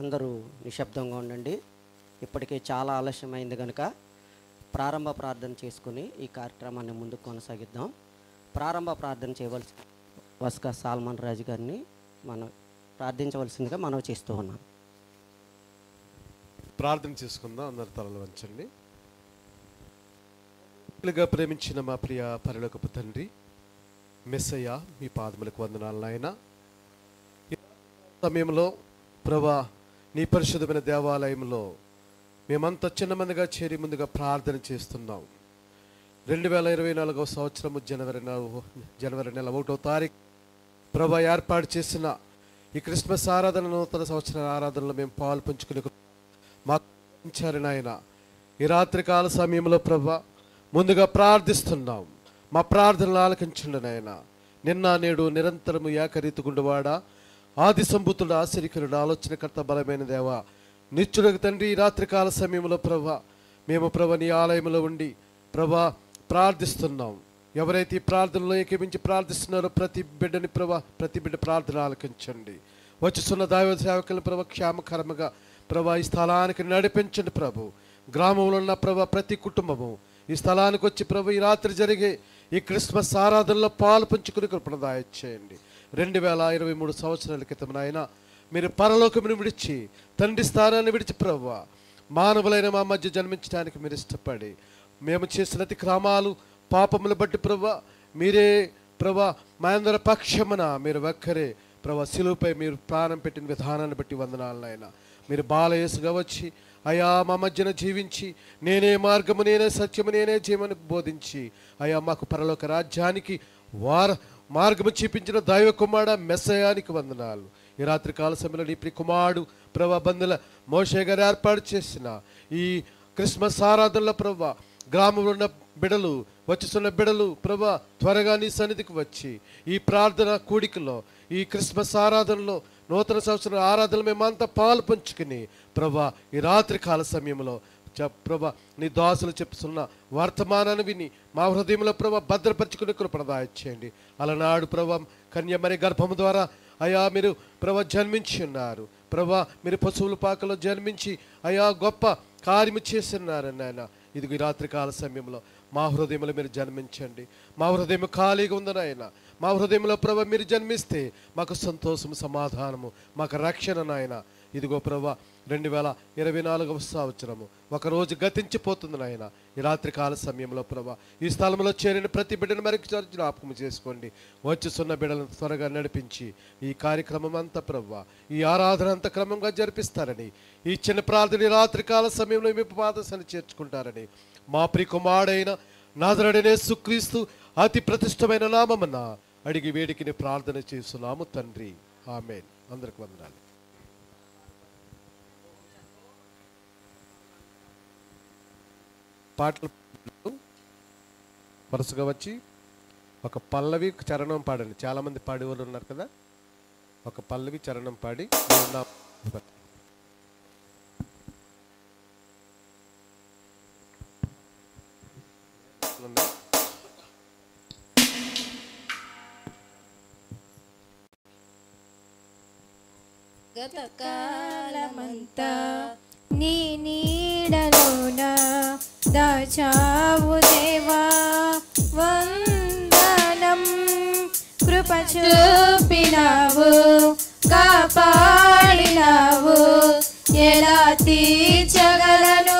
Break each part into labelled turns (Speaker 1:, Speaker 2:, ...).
Speaker 1: అందరూ నిశ్శబ్దంగా ఉండండి. ఇప్పటికే చాలా ఆలస్యమైంది కనుక ప్రారంభ ప్రార్థన చేసుకుని ఈ కార్యక్రమాన్ని ముందుకు కొనసాగిద్దాం. ప్రారంభ ప్రార్థన చేయవలసి వస్కా సాల్మన్ రాజు గారిని మనం ప్రార్థించవలసిందిగా మనం చేస్తూ ఉన్నాం.
Speaker 2: ప్రార్థన చేసుకుందాం. అందరి తలలు వంచండి. ప్రేమించిన మా ప్రియ పరలోకపు తండ్రి మెస్సయ్య మీ పాదములకు వందనాలు నాయన. సమయంలో ప్రభా నీ పరిశుద్ధమైన దేవాలయంలో మేమంతా చిన్నమందిగా చేరి ముందుగా ప్రార్థన చేస్తున్నాం. రెండు వేల ఇరవై నాలుగవ సంవత్సరము జనవరి నెల జనవరి నెల ఒకటో తారీఖు ప్రభా ఏర్పాటు చేసిన ఈ క్రిస్మస్ ఆరాధన నూతన సంవత్సర ఆరాధనలో మేము పాలు పంచుకునే మాకు నాయన ఈ రాత్రికాల సమయంలో ప్రభా ముందుగా ప్రార్థిస్తున్నాం. మా ప్రార్థనలు ఆలకించండి నాయన. నిన్న నేడు నిరంతరము ఏకరీతిగుండువాడా? ఆది సంబుతుడు ఆశ్చర్యకరుడు ఆలోచనకర్త బలమైన దేవ. నిత్యుడకు తండ్రి ఈ రాత్రికాల సమయంలో ప్రభ మేము ప్రభ నీ ఆలయంలో ఉండి ప్రభ ప్రార్థిస్తున్నాం. ఎవరైతే ఈ ప్రార్థనలో ఏకమించి ప్రార్థిస్తున్నారో ప్రతి బిడ్డని ప్రభ ప్రతి బిడ్డ ప్రార్థన ఆలకించండి. వచ్చుతున్న దైవ సేవకులను ప్రభ క్షేమకరముగా ప్రభా ఈ స్థలానికి నడిపించండి ప్రభు. గ్రామంలో ఉన్న ప్రభ ప్రతి కుటుంబము ఈ స్థలానికి వచ్చి ప్రభు ఈ రాత్రి జరిగే ఈ క్రిస్మస్ ఆరాధనలో పాలు పంచుకుని కృపణ చేయండి రెండు వేల ఇరవై మూడు సంవత్సరాల క్రితం నాయన మీరు పరలోకమును విడిచి తండ్రి స్థానాన్ని విడిచి ప్రవ్వ మానవులైన మా మధ్య జన్మించడానికి మీరు ఇష్టపడి మేము చేసిన అతి క్రమాలు పాపములు బట్టి ప్రవ్వ మీరే ప్రభా మా అందరి పక్షమున మీరు ఒక్కరే ప్రభా శిలువుపై మీరు ప్రాణం పెట్టిన విధానాన్ని బట్టి వందనాలను ఆయన మీరు బాలయేసుగా వచ్చి అయా మా మధ్యన జీవించి నేనే మార్గము నేనే సత్యము నేనే జీవని బోధించి అయా మాకు పరలోక రాజ్యానికి వార మార్గము చూపించిన దైవ కుమారుడ మెస్సయానికి వందనాలు. ఈ రాత్రి కాల సమయంలో నీ ప్రి కుమారుడు ప్రభా బంధుల మోషే గారు ఏర్పాటు చేసిన ఈ క్రిస్మస్ ఆరాధనలో ప్రభా గ్రామంలో ఉన్న బిడలు వచ్చిస్తున్న బిడలు ప్రభా త్వరగా నీ సన్నిధికి వచ్చి ఈ ప్రార్థన కూడికలో ఈ క్రిస్మస్ ఆరాధనలో నూతన సంవత్సరం ఆరాధనలు మేమంతా పాలు పంచుకుని ప్రభా ఈ రాత్రి కాల సమయంలో ప్రభ నీ దాసులు చెప్తున్న వర్తమానాన్ని విని మా హృదయంలో ప్రభ భద్రపరచుకునే కృపణ చేయండి అలనాడు ప్రభ కన్యమరి గర్భము ద్వారా అయా మీరు ప్రభ జన్మించి ఉన్నారు. ప్రభ మీరు పశువుల పాకలో జన్మించి అయా గొప్ప కార్యము చేస్తున్నారని నాయన. ఇదిగో రాత్రికాల సమయంలో మా హృదయంలో మీరు జన్మించండి. మా హృదయం ఖాళీగా ఉందని నాయన. మా హృదయంలో ప్రభ మీరు జన్మిస్తే మాకు సంతోషము సమాధానము మాకు రక్షణ నాయన. ఇదిగో ప్రభా రెండు వేల ఇరవై నాలుగవ సంవత్సరము. ఒకరోజు గతించిపోతుంది నాయన. ఈ రాత్రి కాల సమయంలో ప్రభా ఈ స్థలంలో చేరిన ప్రతి బిడ్డను మరికి జ్ఞాపకం చేసుకోండి. వచ్చిస్తున్న బిడ్డలను త్వరగా నడిపించి ఈ కార్యక్రమం అంతా ప్రభా ఈ ఆరాధన అంత క్రమంగా జరిపిస్తారని ఈ చిన్న ప్రార్థన ఈ రాత్రి కాల సమయంలో మీ పాదశని చేర్చుకుంటారని మా ప్రికుమారుడైన నాదరడనే సుక్రీస్తు అతి ప్రతిష్టమైన నామమున అడిగి వేడికిని ప్రార్థన చేస్తున్నాము తండ్రి. ఆమెన్. అందరికి వందనాలు. పాటలు వరుసగా వచ్చి ఒక పల్లవి చరణం పాడండి. చాలా మంది పాడేవాళ్ళు ఉన్నారు కదా? ఒక పల్లవి చరణం పాడి
Speaker 3: గతకాలమంతా నీ నీడలోనా దాచావు దేవా వందనం కృప చూపినావు కాపాడినావు. ఎలా తీర్చగలను?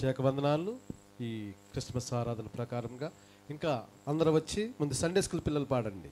Speaker 2: ప్రత్యేక వందనాలు ఈ క్రిస్మస్ ఆరాధన ప్రకారంగా. ఇంకా అందరూ వచ్చి ముందు సండే స్కూల్ పిల్లలు పాడండి.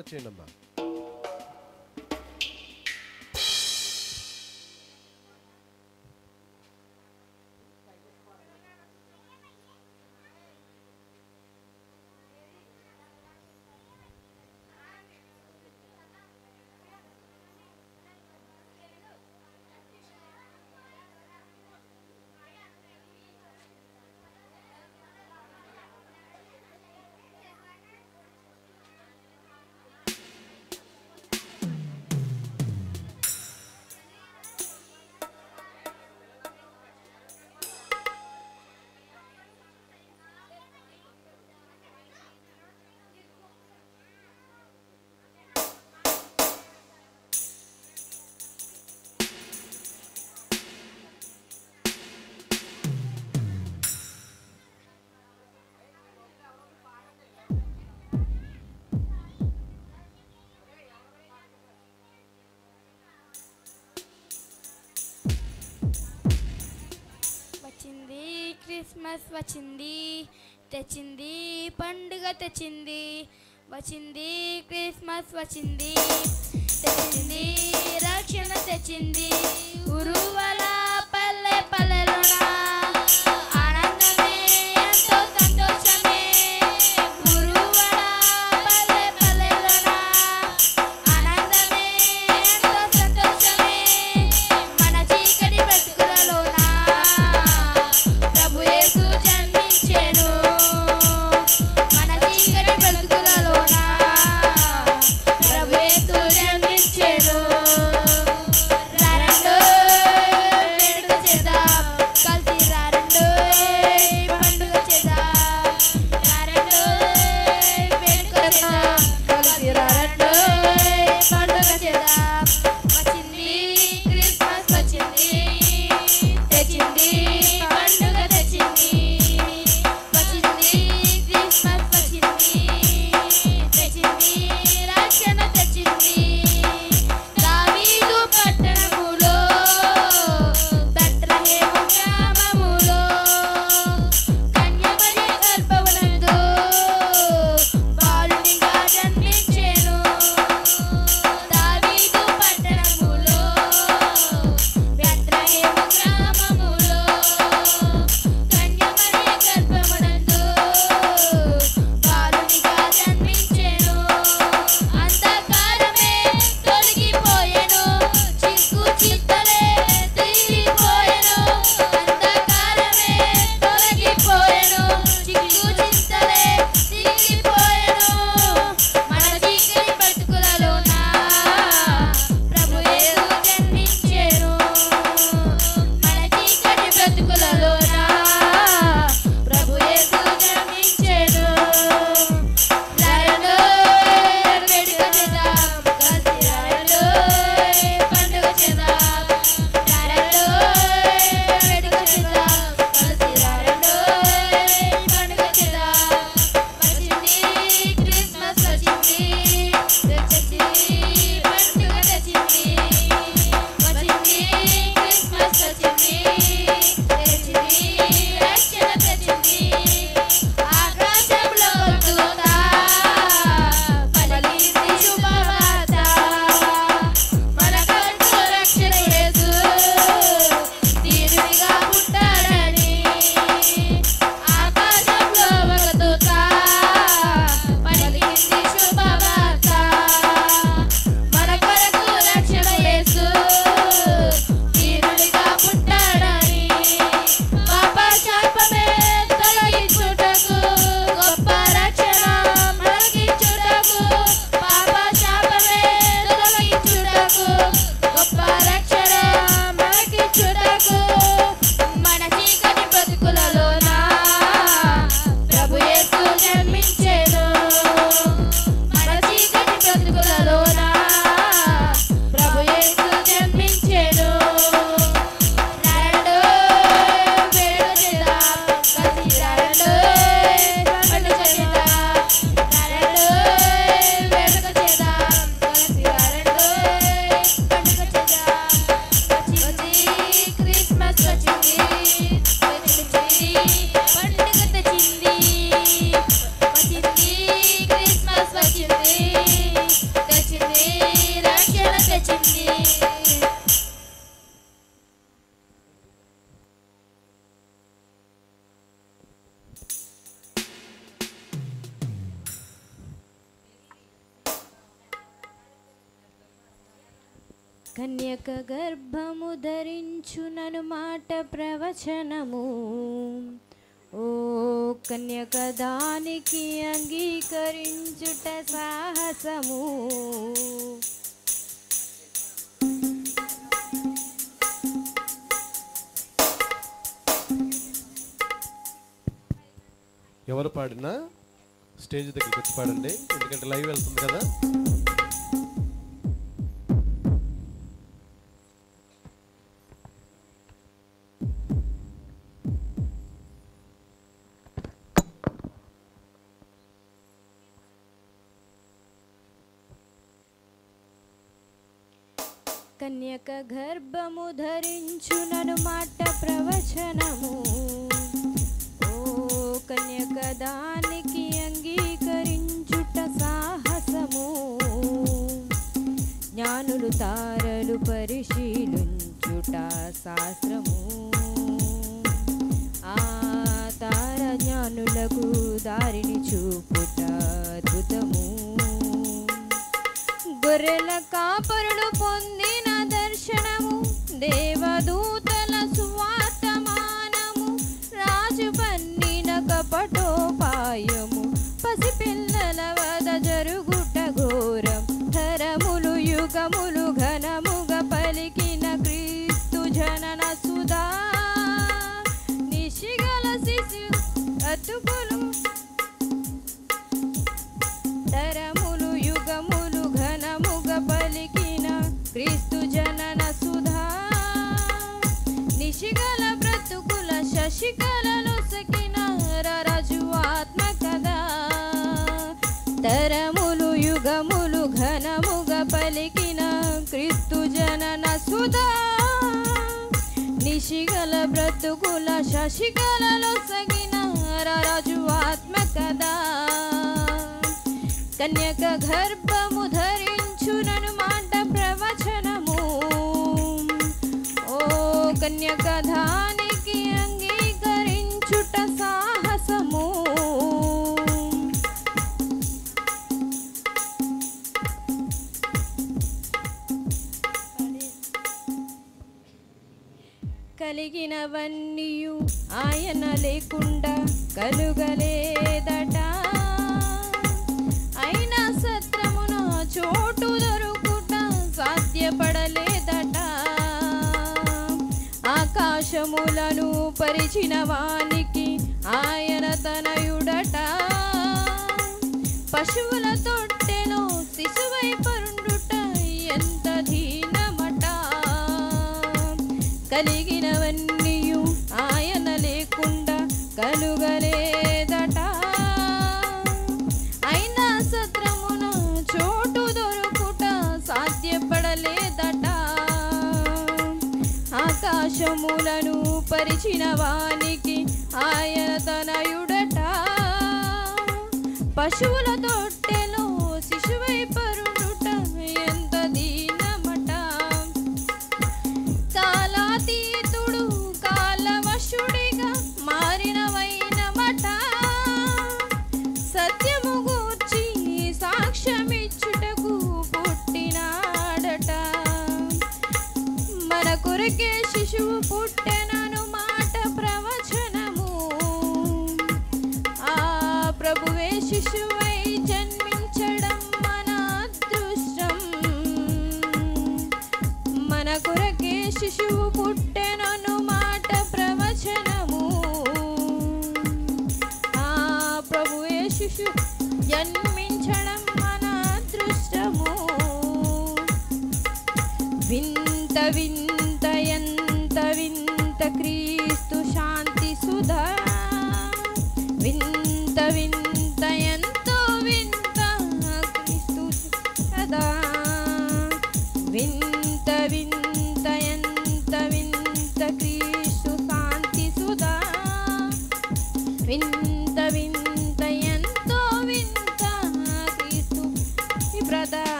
Speaker 2: మానుకొచ్చేయండి అమ్మా
Speaker 4: వచ్చింది క్రిస్మస్ వచ్చింది తెచ్చింది పండుగ తెచ్చింది వచ్చింది క్రిస్మస్ వచ్చింది తెచ్చింది రక్షణ తెచ్చింది ఉరువలా
Speaker 3: para శశిగల బ్రతుకుల శశిగలలో సగిన రాజు ఆత్మ కదా కన్యక గర్భము ధరించునను మాట ప్రవచనము ఓ కన్యక కలిగినవన్నీయు ఆయన లేకుండా కలుగలేదట. అయినా సత్రమున చోటు దొరుకుట సాధ్యపడలేదట. ఆకాశములను పరిచిన వానికి విడిచిన వానికి ఆయన తనయుడట పశువులతో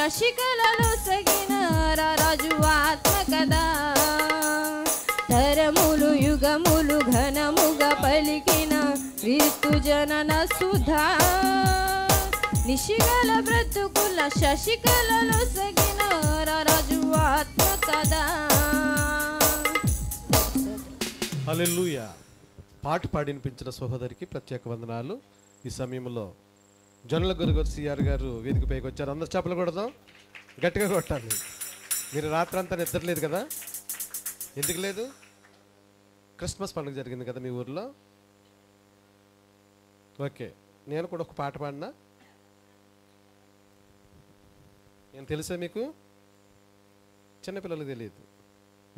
Speaker 3: శశికళలో సగిన రాజు ఆత్మ కదా ధరములు యుగములు ఘనముగా పలికిన క్రీస్తు జనన సుధా. నిశిగల బ్రతుకుల శశికళలో సగిన రాజు ఆత్మ కదా
Speaker 2: పాట పాడినిపించిన సహోదరికి ప్రత్యేక వందనాలు. ఈ సమయంలో జొన్నల గురుగారు సిఆర్ గారు వేదికపైకి వచ్చారు. అందరు చేపలు కొడదాం. గట్టిగా కొట్టాలి. మీరు రాత్రంతా నిద్ర లేదు కదా? ఎందుకు లేదు? క్రిస్మస్ పండుగ జరిగింది కదా మీ ఊర్లో? ఓకే. నేను కూడా ఒక పాట పాడినా? నేను తెలుసా మీకు? చిన్నపిల్లలకు తెలియదు.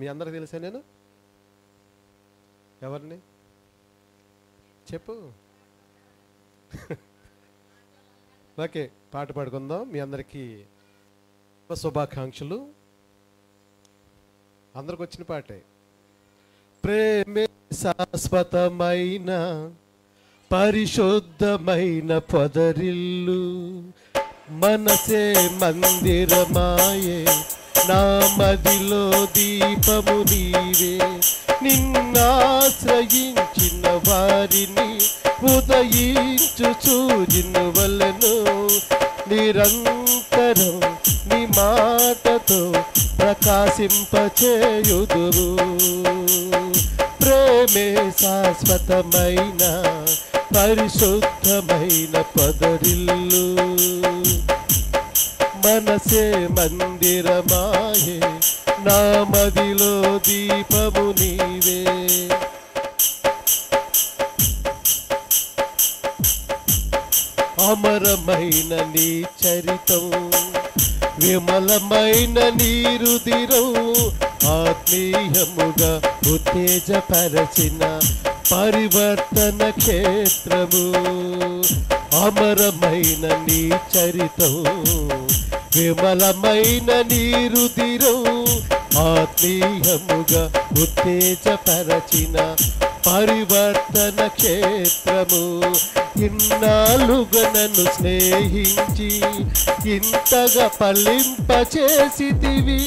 Speaker 2: మీ అందరికి తెలుసా నేను? ఎవరిని? చెప్పు. ఓకే పాట పాడుకుందాం. మీ అందరికీ శుభాకాంక్షలు అందరికి వచ్చిన పాటే. ప్రేమే శాశ్వతమైన పరిశుద్ధమైన పొదరిల్లు మనసే మందిరమాయే నా మదిలో దీపము నీవే. నిన్నాశ్రయించిన వారిని ఉదయించు సూర్యుని వలను. నిరంతరం నీ మాటతో ప్రకాశింపచేయుదు ప్రేమే శాశ్వతమైన పరిశుద్ధమైన పదరిల్లు. మనసే మందిరమాయే నా మదిలో దీపము నీవే. అమరమైన నీ చరితం విమలమైన నీరుదిరం ఆత్మీయముగా ఉత్తేజపరచిన పరివర్తన క్షేత్రము. అమరమైన నీ చరితం విమలమైన నీ రుదిరం ఆత్మీయముగా ఉత్తేజపరచిన పరివర్తన క్షేత్రము. ఇన్నాళ్ళుగా నన్ను స్నేహించి ఇంతగా పల్లింపచేసితివి.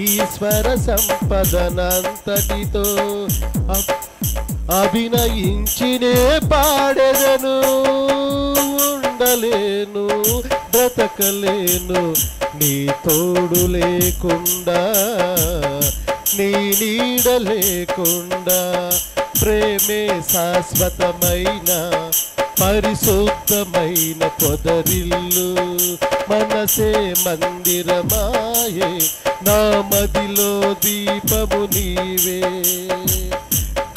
Speaker 2: ఈశ్వర సంపదనంతటితో అభినయించినే పాడెదను. ఉండలేను బ్రతకలేను నీ తోడు లేకుండా నీ నీడ లేకుండా ప్రేమే శాశ్వతమైన పరిశుద్ధమైన పొదరిల్లు మనసే మందిరమాయే నా మదిలో దీపము నీవే.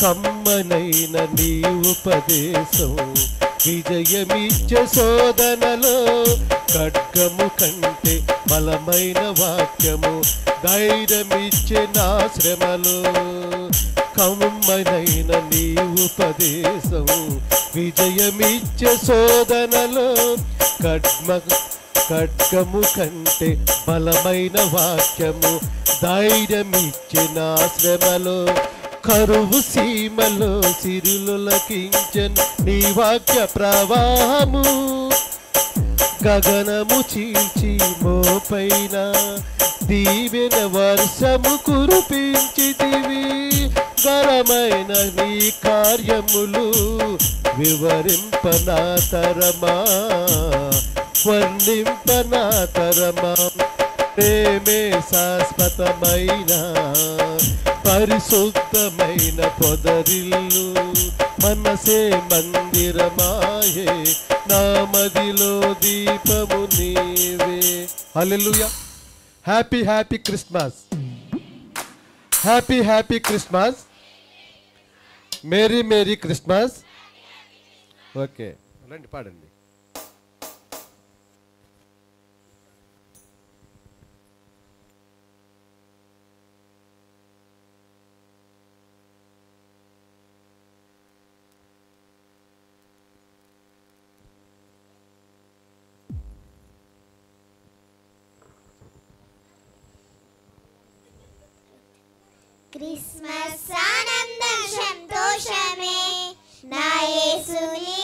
Speaker 2: కమ్మనైన నీ ఉపదేశం విజయమిచ్చే శోధనలో ఖడ్గము కంటే బలమైన వాక్యము ధైర్యమిచ్చే నా శ్రమలో కమ్మనైన నీ ఉపదేశం విజయమిచ్చే శోధనలో ఖడ్మ ఖడ్గము కంటే బలమైన వాక్యము ధైర్యమిచ్చిన శ్రమలో కరువు సీమలో సిరులకించన్ నీ వాక్య ప్రవాహము గగనము చీల్చి మోపైన దీవెన వర్షము కురిపించితివి. గరమైన నీ కార్యములు వివరింపనా తరమా? వర్ణింపనా తరమా? ప్రేమే శాశ్వతమైన పరిశుద్ధమైన పొదరిల్లు మనసే మందిరమాయే నామదిలో దీపము నీవే. Hallelujah. Happy happy Christmas. Happy happy Christmas. Merry merry Christmas. Okay. రండి పాడండి.
Speaker 5: క్రిస్మస్ ఆనందం సంతోషమే. నా యేసుని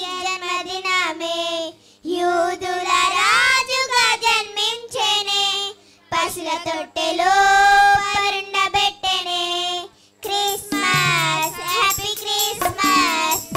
Speaker 5: జన్మదినమే. యూదుల రాజుగా జన్మించేనే. పశుల తొట్టెలో
Speaker 3: పరుండబెట్టెనే. Christmas happy Christmas.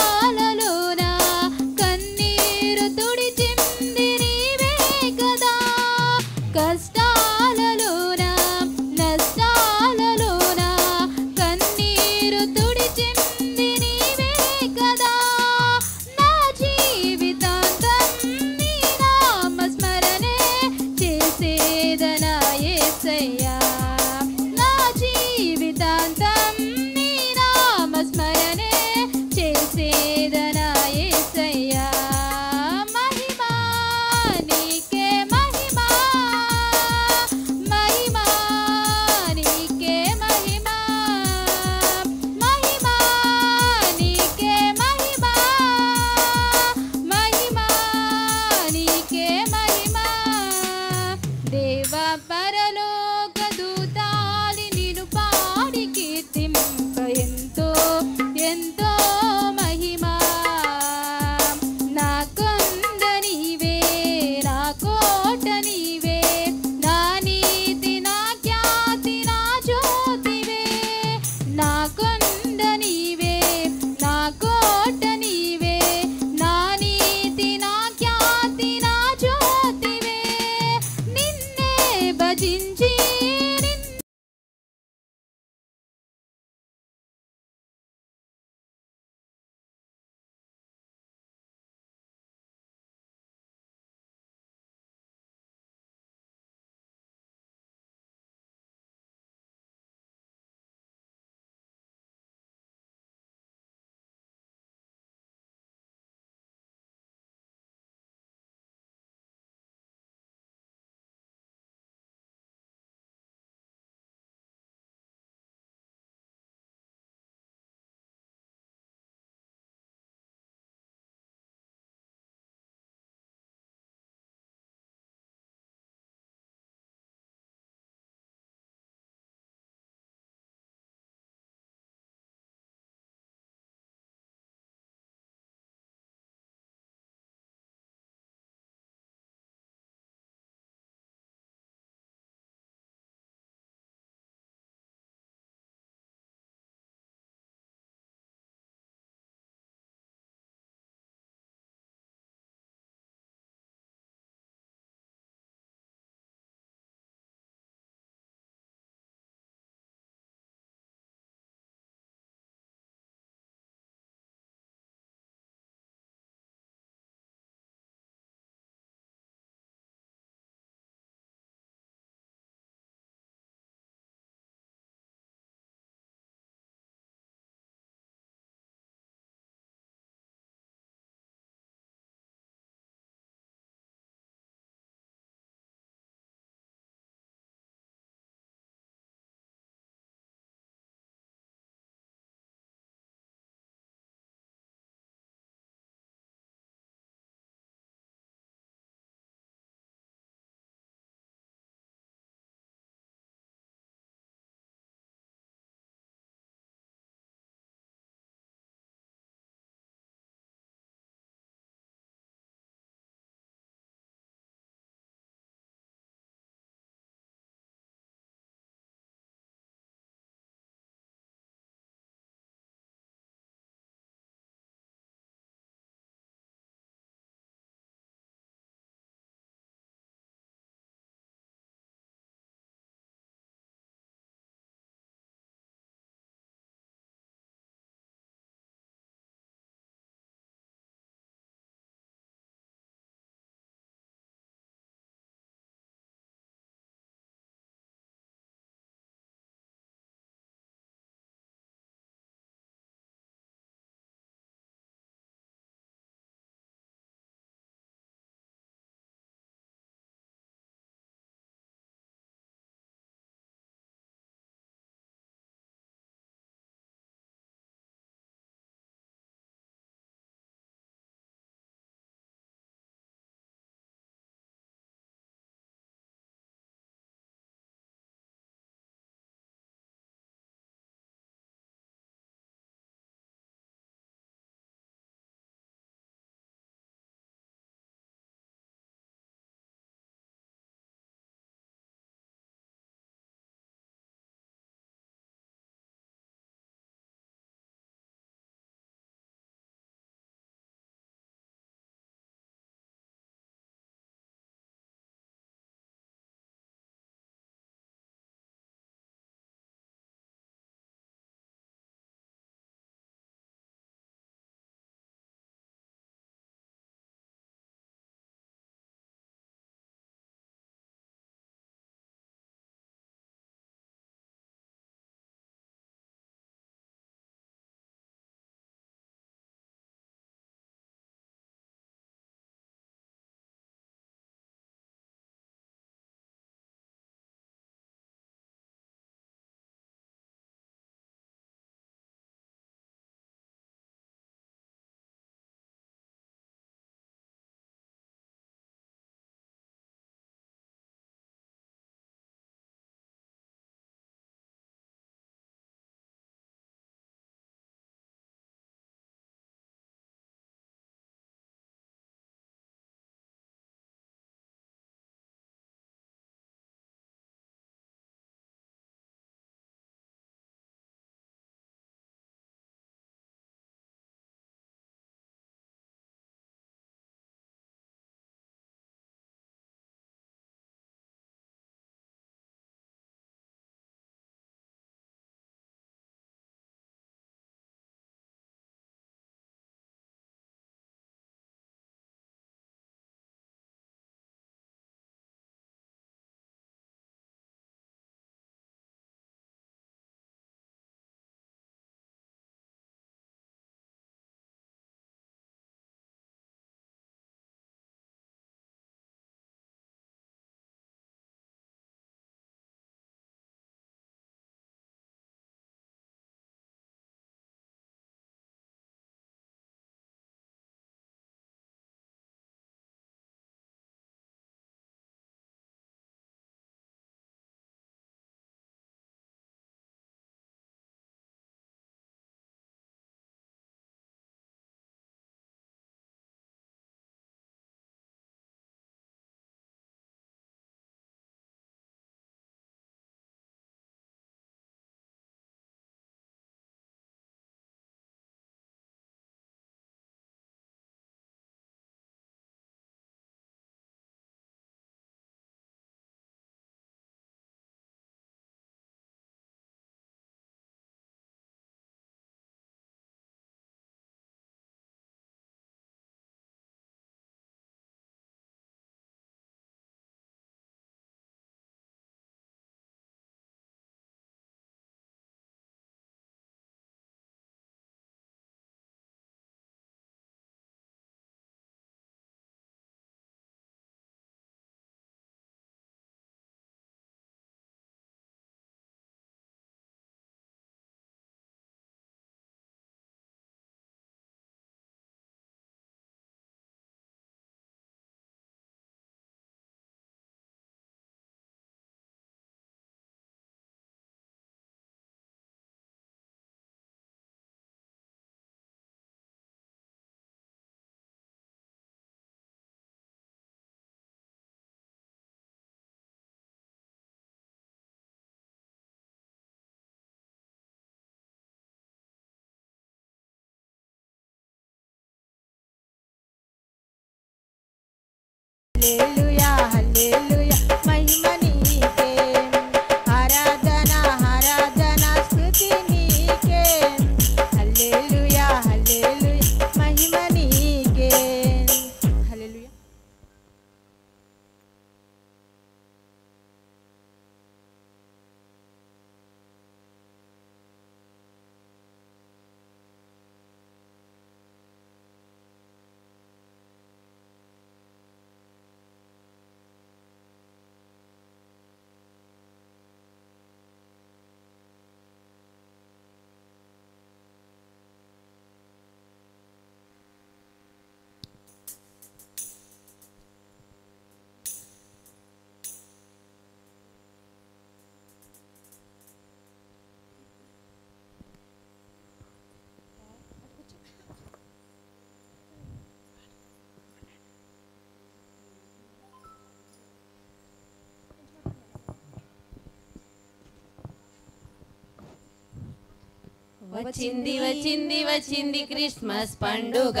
Speaker 4: వచ్చింది వచ్చింది వచ్చింది క్రిస్మస్ పండుగ.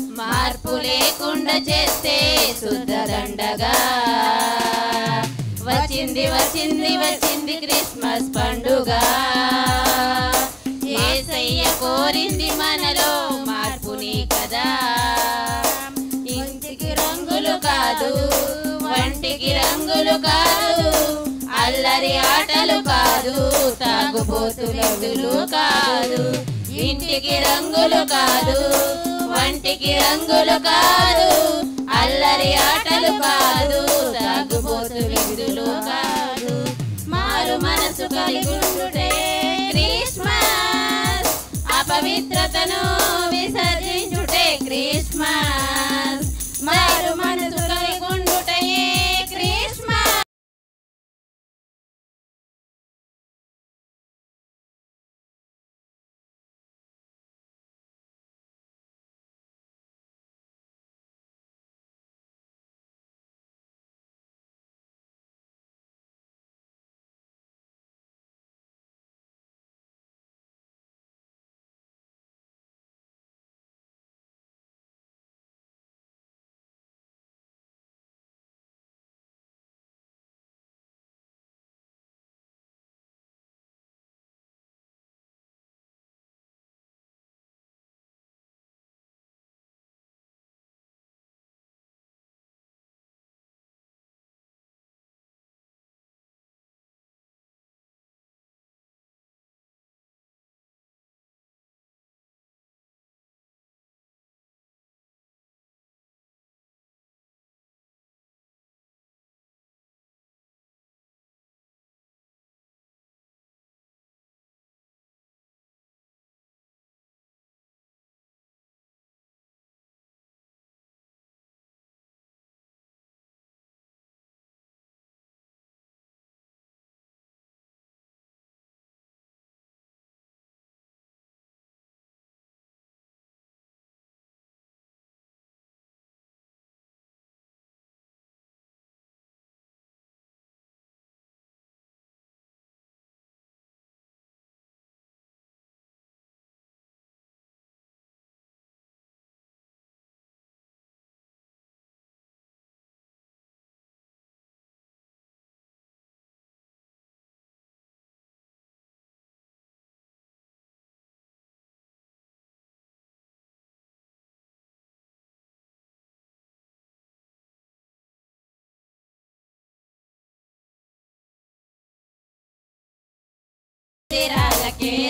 Speaker 4: మార్పు లేకుండా చేస్తే శుద్ధదండగా వచ్చింది వచ్చింది వచ్చింది క్రిస్మస్ పండుగ. ఏసయ్య కోరింది మనలో మార్పుని కదా. ఇంటికి రంగులు కాదు వంటికి రంగులు కాదు. అల్లరి ఆటలు కాదు తాగుబోతులు కాదు ఇంటికి రంగులు కాదు వంటికి రంగులు కాదు అల్లరి ఆటలు కాదు తాగుబోతులు కాదు. మారు మనసు కలిగుండుటే క్రిస్మస్ అపవిత్రతను విసర్జించుటే క్రిస్మస్. మారు మనసు será la que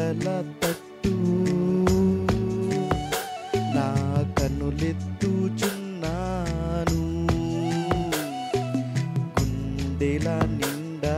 Speaker 6: కొండల తట్టు. నా కనులెత్తుచున్నాను గుండెల నిండా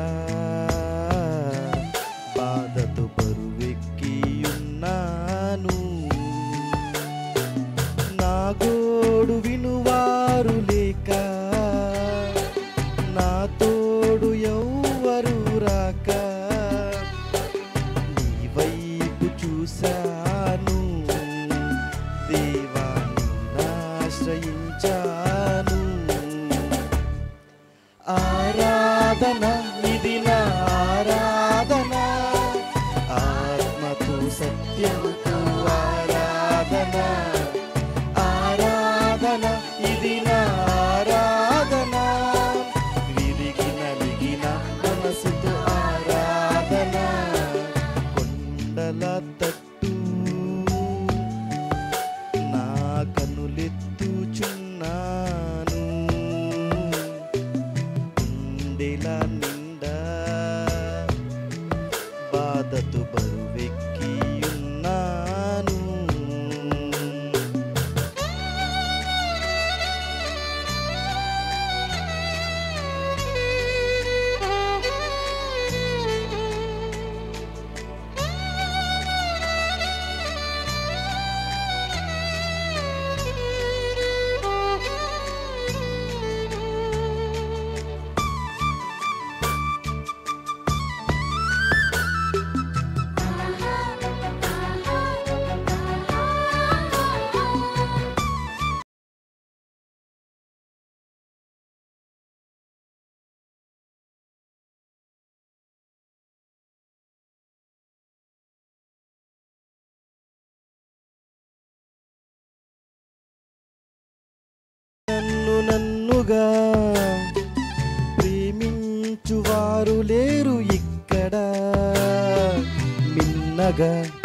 Speaker 6: Good.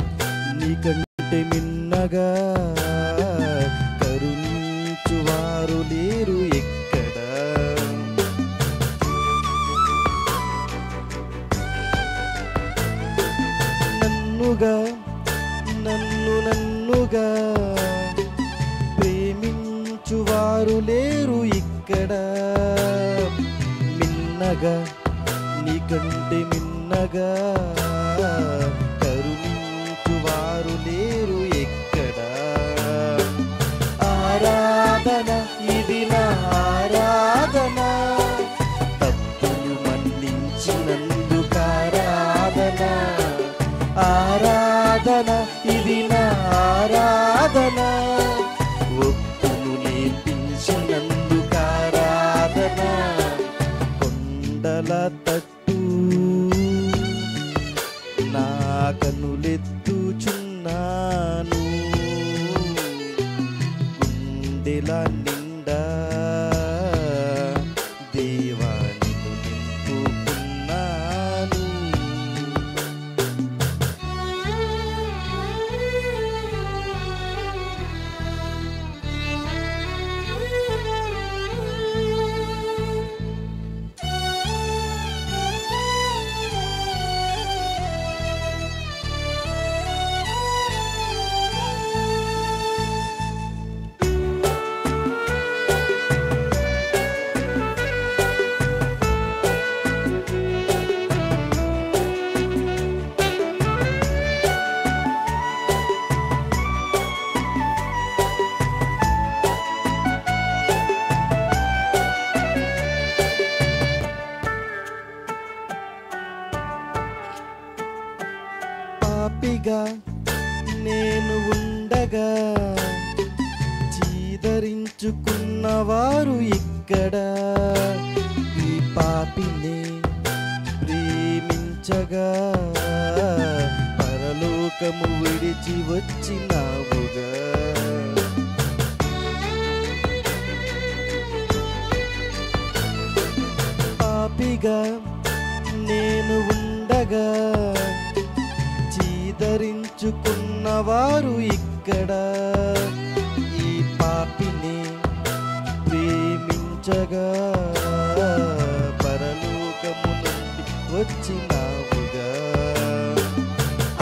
Speaker 6: పరలోకము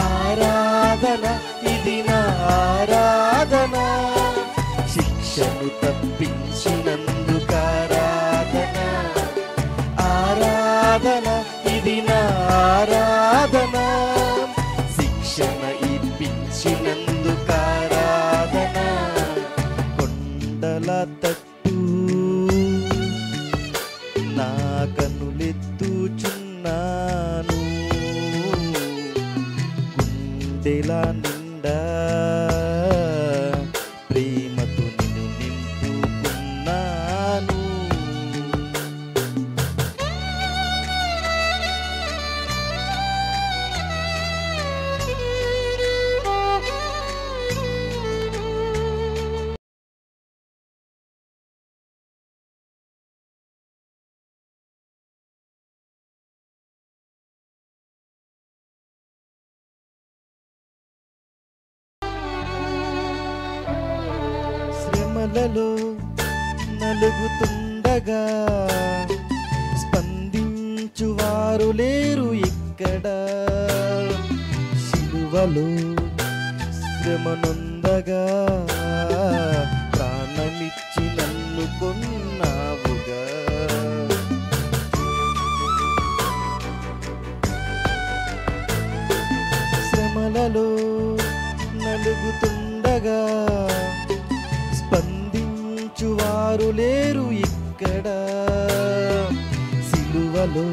Speaker 6: ఆరాధన ఇది నా ఆరాధన. శిక్షను గుండెలో నలుగుతుండగా స్పందించువారు లేరు ఇక్కడ. శిలువలో శ్రమనుందగా ఎక్కడ ఇక్కడ సిలువలో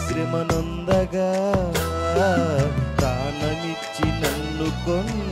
Speaker 6: శ్రమనొందగా ప్రాణమిచ్చి నన్ను కొన్న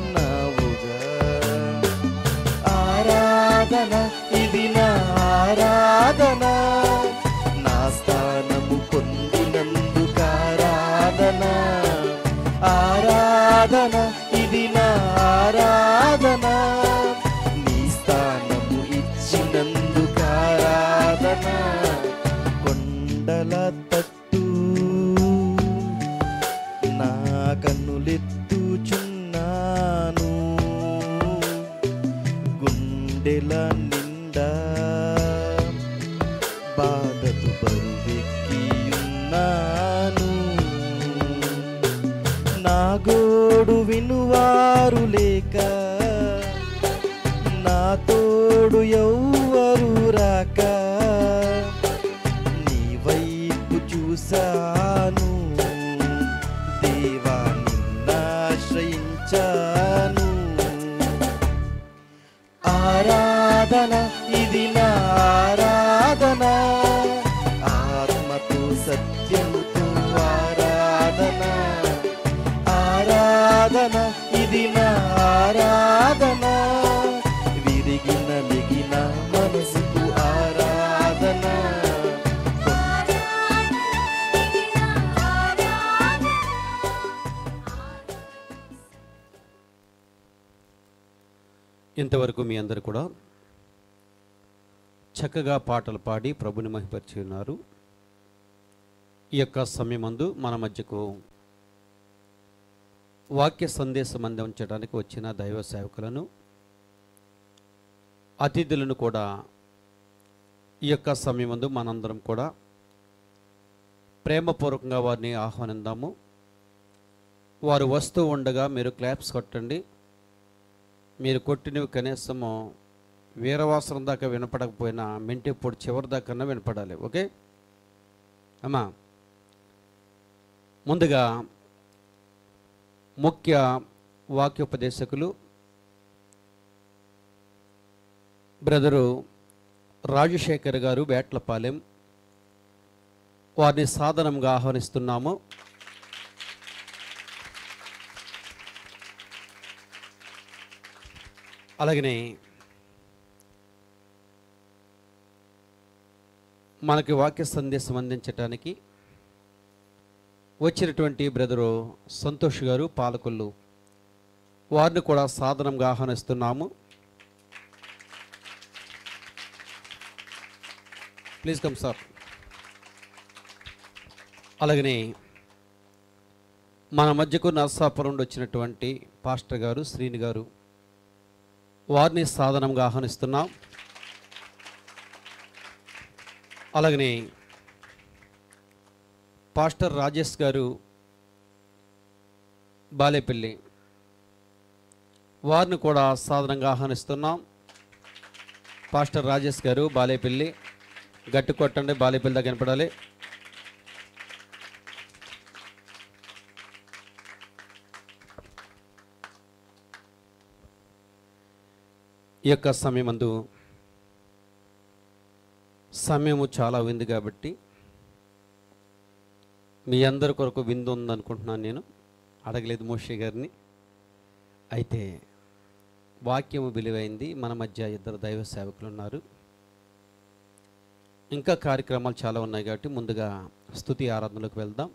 Speaker 7: ఇంతవరకు మీ అందరు కూడా చక్కగా పాటలు పాడి ప్రభుని మహిపరిచి ఉన్నారు. ఈ యొక్క సమయమందు మన మధ్యకు వాక్య సందేశం అందించడానికి వచ్చిన దైవ సేవకులను అతిథులను కూడా ఈ యొక్క సమయమందు మనందరం కూడా ప్రేమపూర్వకంగా వారిని ఆహ్వానిద్దాము. వారు వస్తూ ఉండగా మీరు క్లాప్స్ కొట్టండి. మీరు కొట్టినవి కనీసము వీరవాసరం దాకా వినపడకపోయినా మెంటి పొడి చివరి దాకా వినపడాలి. ఓకే? అమ్మా. ముందుగా ముఖ్య వాక్యోపదేశకులు బ్రదరు రాజశేఖర్ గారు వేట్లపాలెం వారిని సాధనంగా ఆహ్వానిస్తున్నాము. అలాగనే మనకి వాక్య సందేశం అందించటానికి వచ్చినటువంటి బ్రదరు సంతోష్ గారు పాలకులు వారిని కూడా సాధనంగా ఆహ్వానిస్తున్నాము. ప్లీజ్ కమ్ సార్ అలాగనే మన మధ్యకు నర్సాపురం నుండి వచ్చినటువంటి పాస్టర్ గారు శ్రీని గారు వారిని సాధనంగా ఆహ్వానిస్తున్నాం. అలాగనే పాస్టర్ రాజేష్ గారు బాలేపల్లి వారిని కూడా సాధనంగా ఆహ్వానిస్తున్నాం. పాస్టర్ రాజేష్ గారు బాలేపల్లి గట్టి కొట్టండి బాలేపల్లి దగ్గర కనపడాలి ఈ యొక్క సమయమందు సమయము చాలా ఉంది కాబట్టి మీ అందరి కొరకు విందు ఉందనుకుంటున్నాను నేను. అడగలేదు మోషే గారిని. అయితే వాక్యము విలువైంది. మన మధ్య ఇద్దరు దైవ సేవకులు ఉన్నారు ఇంకా కార్యక్రమాలు చాలా ఉన్నాయి కాబట్టి ముందుగా స్థుతి ఆరాధనలోకి వెళ్దాం.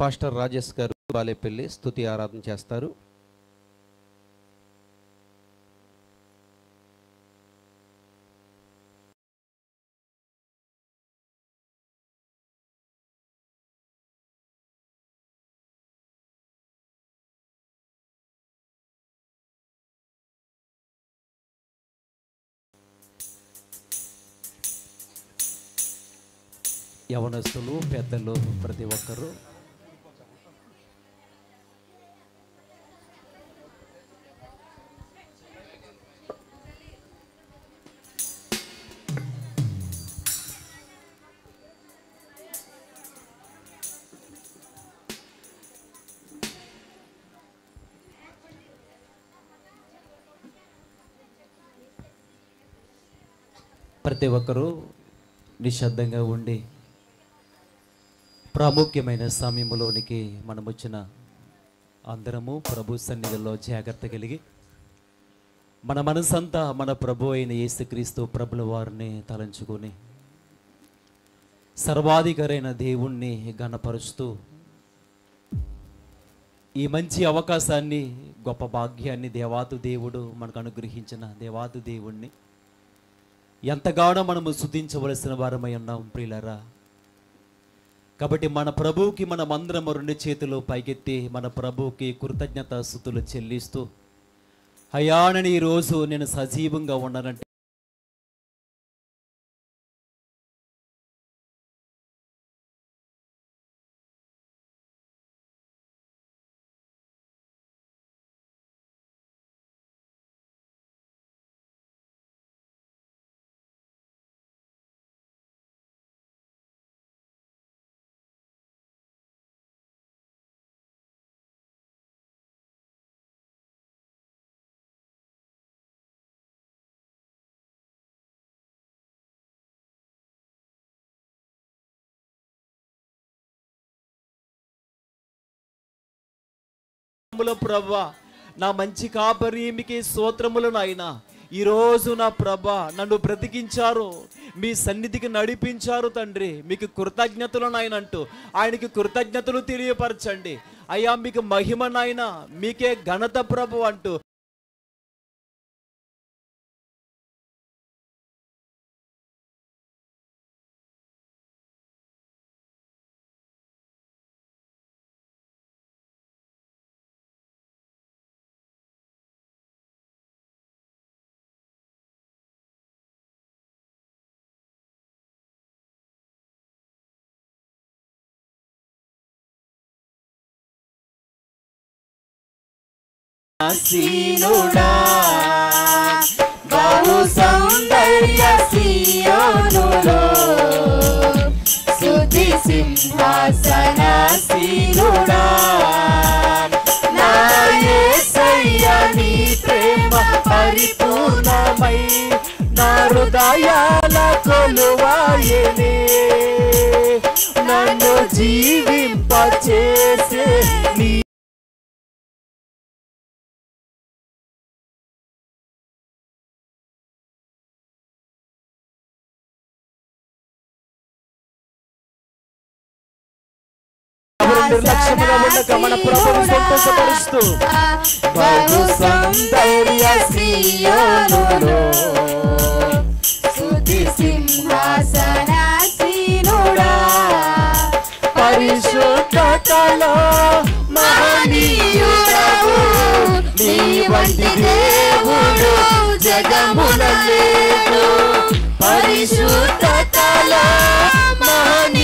Speaker 7: పాస్టర్ రాజేష్ గారు బాలేపల్లి స్థుతి ఆరాధన చేస్తారు.
Speaker 8: యవనస్తులు పెద్దలు ప్రతి ఒక్కరూ. ప్రతి ఒక్కరూ నిశ్శబ్దంగా ఉండి ప్రాముఖ్యమైన సమయంలోనికి మనం వచ్చిన అందరము ప్రభు సన్నిధిలో జాగ్రత్త కలిగి మన మనసంతా మన ప్రభు అయిన యేసుక్రీస్తు ప్రభుల వారిని తలంచుకొని సర్వాధికారైన దేవుణ్ణి గణపరుస్తూ ఈ మంచి అవకాశాన్ని గొప్ప భాగ్యాన్ని దేవాతు దేవుడు మనకు అనుగ్రహించిన దేవాతు దేవుణ్ణి ఎంతగానో మనము శుద్ధించవలసిన వారమై ఉన్నాం ప్రియులరా. కాబట్టి మన ప్రభువుకి మనం అందరం రెండు చేతులు పైకెత్తి మన ప్రభువుకి కృతజ్ఞత స్థుతులు చెల్లిస్తూ హయానని ఈ రోజు నేను సజీవంగా ఉన్నానంటే ప్రభా. నా మంచి కాపరి మీకే స్తోత్రములు నాయన. ఈరోజు నా ప్రభ నన్ను బ్రతికించారు. మీ సన్నిధికి నడిపించారు తండ్రి. మీకు కృతజ్ఞతలు నాయన అంటూ ఆయనకి కృతజ్ఞతలు తెలియపరచండి. అయ్యా మీకు మహిమ నాయన. మీకే ఘనత ప్రభు అంటూ
Speaker 9: సీనుడా బహు సౌందర్య సీయోనులో. శుద్ధి సింహాసన సీనుడా. ప్రేమ పరిపూర్ణమై నా హృదయాల కొలువాయనే. నన్ను జీవింపచేసే నీ నిర్లక్ష్యముగా ఉండక మన ప్రభుని సంతోషపరుస్తూ బహు సౌందర్య శ్రీయోనులో సుధి సింహాసనాసీనుడా. పరిశుద్ధతలో మహనీయుడవు. నీ వంటి దేవుడు జగమున లేదు పరిశుద్ధతలో మహనీయుడవు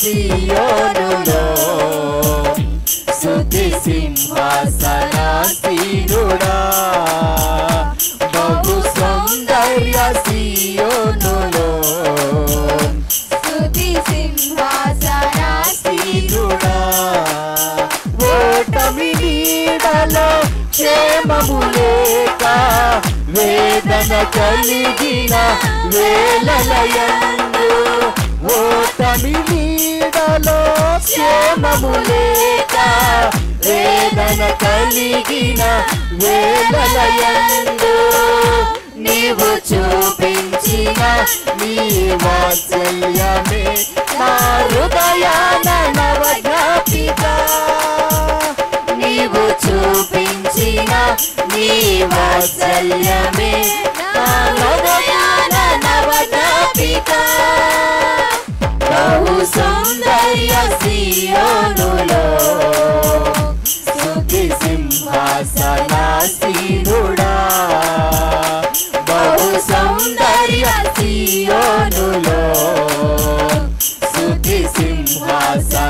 Speaker 9: సియోనులో శుద్ధి సింహాసనాసీనుడా. బహు సౌందర్య సియోనులో శుద్ధి సింహాసనాసీనుడా. ఓటమి నీడలో క్షేమము లేక వేదన కలిగిన వేలలయందు ఓటమి నీడలో క్షేమము లేక వేదన కలిగిన వేదనయందు నీవు చూపించిన నీ వాత్సల్యమే నా హృదయాన నవజ్ఞాపిక. నీవు చూపించిన నీ వాత్సల్యమే నా హృదయాన నవజ్ఞాపిక. సౌందర్య సియోనులో. స్తుతి సింహాసనాసీనుడా. బహు సౌందర్య సియోనులో. స్తుతి సింహాసనాసీనుడా.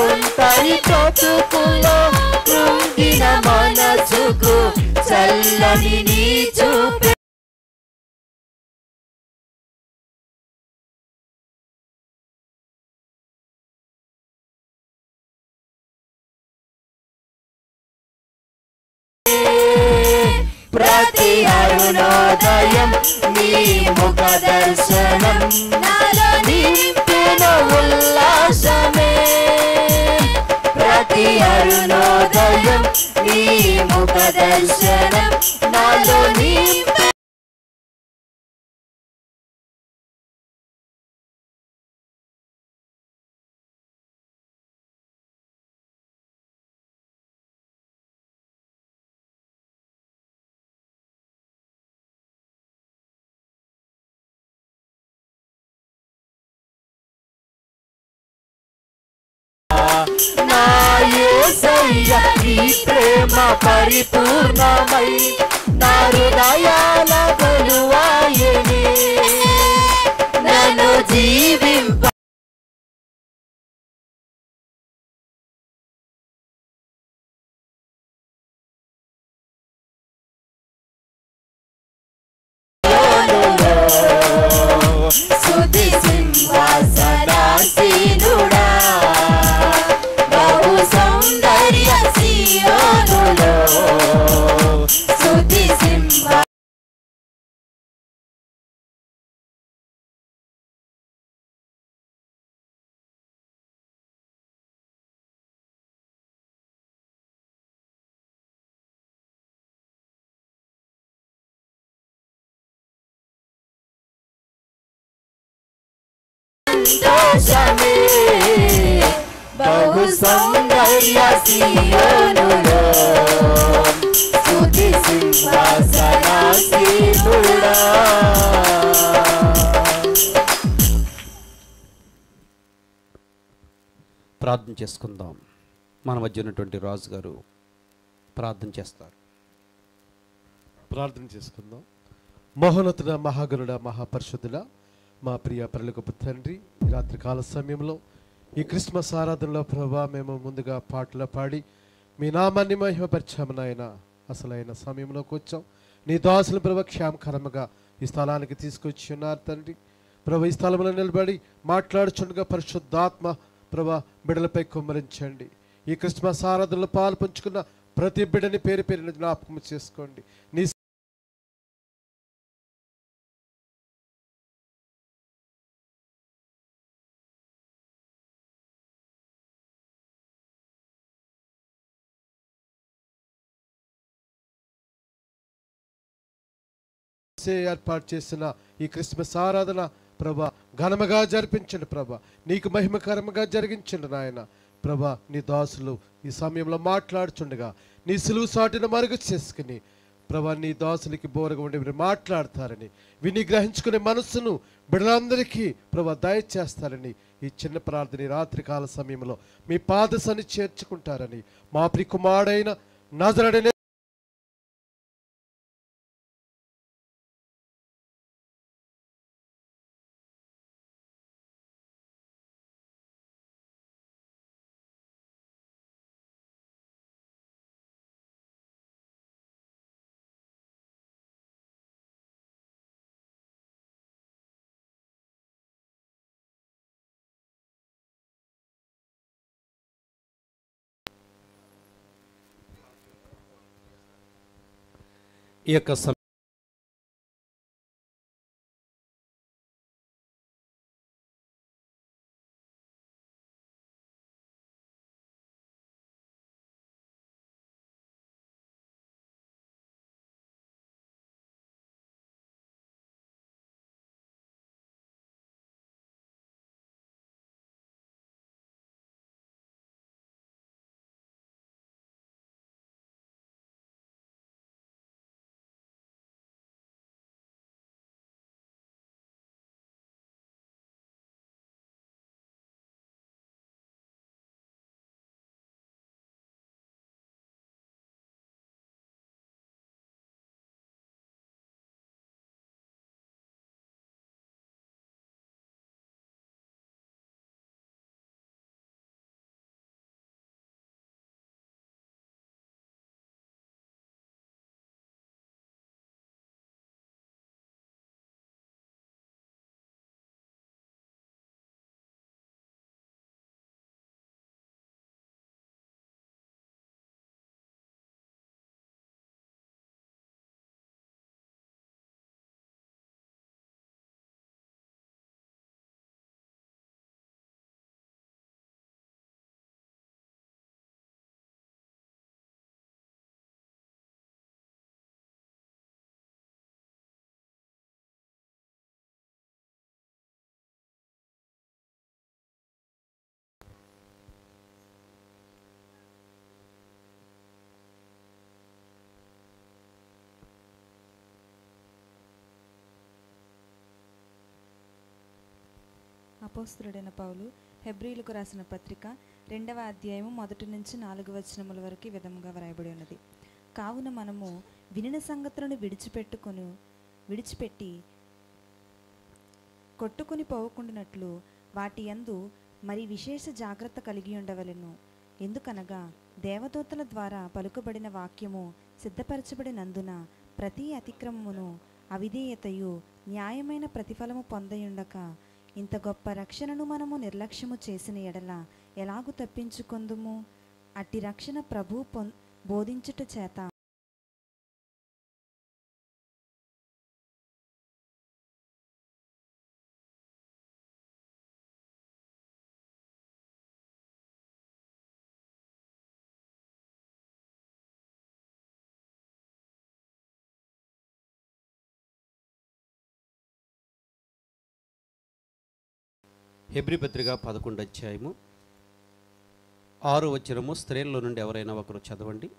Speaker 9: ఒంటరి బ్రతుకులో కృంగిన మనసుకు చల్లని ప్రతి అరుణోదయం నీ ముఖ దర్శనం నాలో నింపిన ఉల్లాసమే ప్రతి అరుణోదయం నీ ముఖ దర్శనం నాలో నింపి పరిపూర్ణమై నా హృదయాల కొలువాయని. నన్ను జీవింప బహు సౌందర్య సియోనులో స్తుతి సింహాసనాసీనుడా
Speaker 7: ప్రార్థన చేసుకుందాం మన మధ్య ఉన్నటువంటి రాజు గారు ప్రార్థన చేస్తారు
Speaker 2: ప్రార్థన చేసుకుందాం. మహోన్నతుడ మహాగరుడ మహాపరిషుద్ధుడ మా ప్రియ పరలోకపు తండ్రి రాత్రికాల సమయంలో ఈ క్రిస్మస్ ఆరాధనలో ప్రభా మేము ముందుగా పాటలు పాడి మీ నామాన్ని మహిమపరిచాము నాయన. అసలైన సమయంలోకి వచ్చాం. నీ దాసులు ప్రభ క్షేమకరముగా ఈ స్థలానికి తీసుకొచ్చి ఉన్నారు తండ్రి. ప్రభ ఈ స్థలంలో నిలబడి మాట్లాడుచుండగా పరిశుద్ధాత్మ ప్రభా బిడలపై కుమ్మరించండి. ఈ క్రిస్మస్ ఆరాధనలో పాలు పంచుకున్న ప్రతి బిడ్డని పేరు పేరున జ్ఞాపకం చేసుకోండి. నీ ఏర్పాటు చేసిన ఈ క్రిస్మస్ ఆరాధన ప్రభ ఘనముగా జరిపించండి ప్రభ. నీకు మహిమకరముగా జరిగించండి నాయన. ప్రభ నీ దాసులు ఈ సమయంలో మాట్లాడుచుండగా నీ సులువు సాటిన మరుగు చేసుకుని ప్రభా నీ దాసులకి బోరగా ఉండి మీరు మాట్లాడతారని విని గ్రహించుకునే మనస్సును బిడ్డలందరికీ ప్రభా దయచేస్తారని ఈ చిన్న ప్రార్థన రాత్రికాల సమయంలో మీ పాదశని చేర్చుకుంటారని మా ప్రికుమారుడైన నజరడనే
Speaker 7: ఈ యొక్క
Speaker 10: అపోస్తుడైన పౌలు హెబ్రీలకు రాసిన పత్రిక రెండవ అధ్యాయము మొదటి నుంచి నాలుగు వచనముల వరకు విధముగా వ్రాయబడి ఉన్నది. కావున మనము వినిన సంగతులను విడిచిపెట్టుకొని విడిచిపెట్టి కొట్టుకుని పోవకుండానట్లు వాటి యందు మరి విశేష జాగ్రత్త కలిగి ఉండవలెను. ఎందుకనగా దేవదూతల ద్వారా పలుకబడిన వాక్యము సిద్ధపరచబడినందున ప్రతి అతిక్రమమును అవిధేయతయు న్యాయమైన ప్రతిఫలము పొందయుండక ఇంత గొప్ప రక్షణను మనము నిర్లక్ష్యము చేసిన ఎడల ఎలాగు తప్పించుకుందుము? అట్టి రక్షణ ప్రభు పొం బోధించుట చేత
Speaker 7: హెబ్రి పత్రిక పదకొండు అధ్యాయము ఆరు వచ్చినము స్త్రీల్లో నుండి ఎవరైనా ఒకరు చదవండి.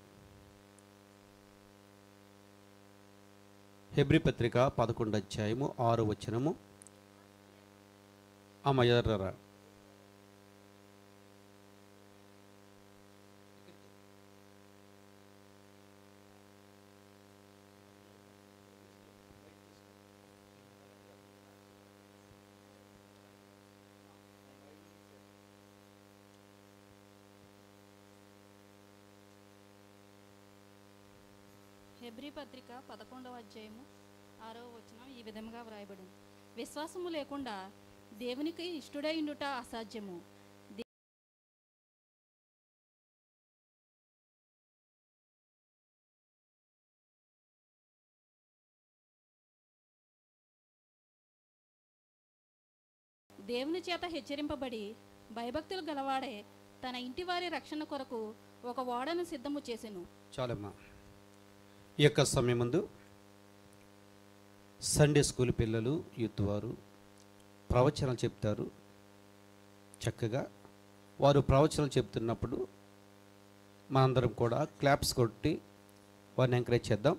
Speaker 7: హెబ్రి పత్రిక పదకొండు అధ్యాయము ఆరు వచ్చినము ఆ ఎర్రరా
Speaker 11: హెబ్రీ పత్రిక పదకొండవ అధ్యాయము ఆరవ వచనం ఈ విధంగా వ్రాయబడింది. విశ్వాసము లేకుండా దేవునికి ఇష్టడైండుట అసాధ్యము. దేవుని చేత హెచ్చరింపబడి భయభక్తులు గలవాడే తన ఇంటి వారి రక్షణ కొరకు ఒక ఓడను సిద్ధము చేసెను.
Speaker 7: చాలమ్మా. ఈ యొక్క సమయం ముందు సండే స్కూల్ పిల్లలు యూత్ వారు ప్రవచనాలు చెప్తారు. చక్కగా వారు ప్రవచనాలు చెప్తున్నప్పుడు మనందరం కూడా క్లాప్స్ కొట్టి వారిని ఎంకరేజ్ చేద్దాం.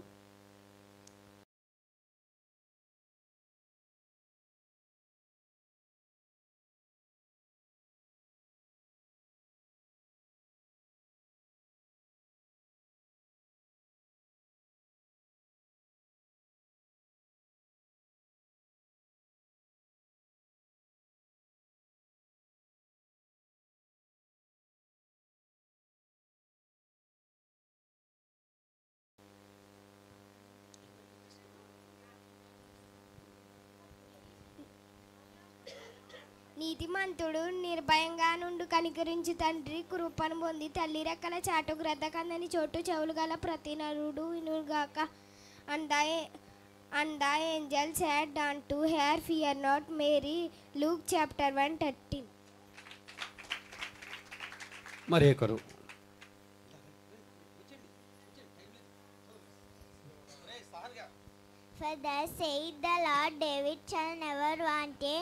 Speaker 12: నీతిమంతుడు నిర్భయంగా నుండి కనికరించి తండ్రి కృపను పొంది తల్లి రెక్కల చాటు గ్రద్దకందని చోటు చెవులు గల ప్రతి నరుడు వినుగాక and and angel said unto her fear not Mary Luke chapter one thirteen
Speaker 7: మరి ఒకరు
Speaker 5: For thus saith the Lord, David shall never want a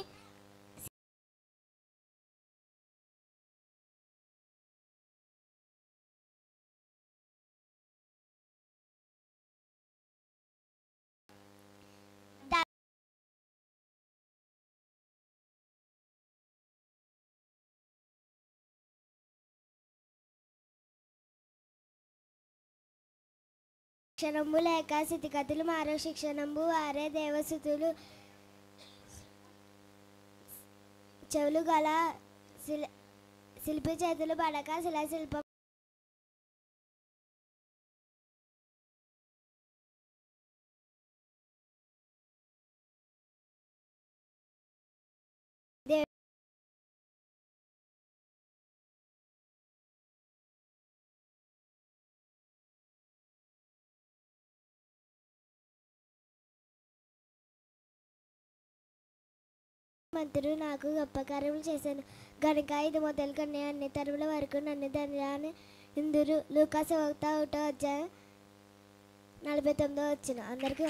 Speaker 12: శిక్షణంబు లేక స్థితిగతులు మారే శిక్షణంబు వారే దేవసుతులు చెవులు గల శిల శిల్పి చేతులు పడక శిలా శిల్పం మంత్రులు నాకు గొప్ప కార్యములు చేశాను గనుక ఇది మొదలు అన్ని తరముల వరకు నన్ను ధన్యాన్ని ఇందురు లూకాసు ఒకటో ఒకటో అధ్యాయం నలభై తొమ్మిదో వచ్చిన అందరికీ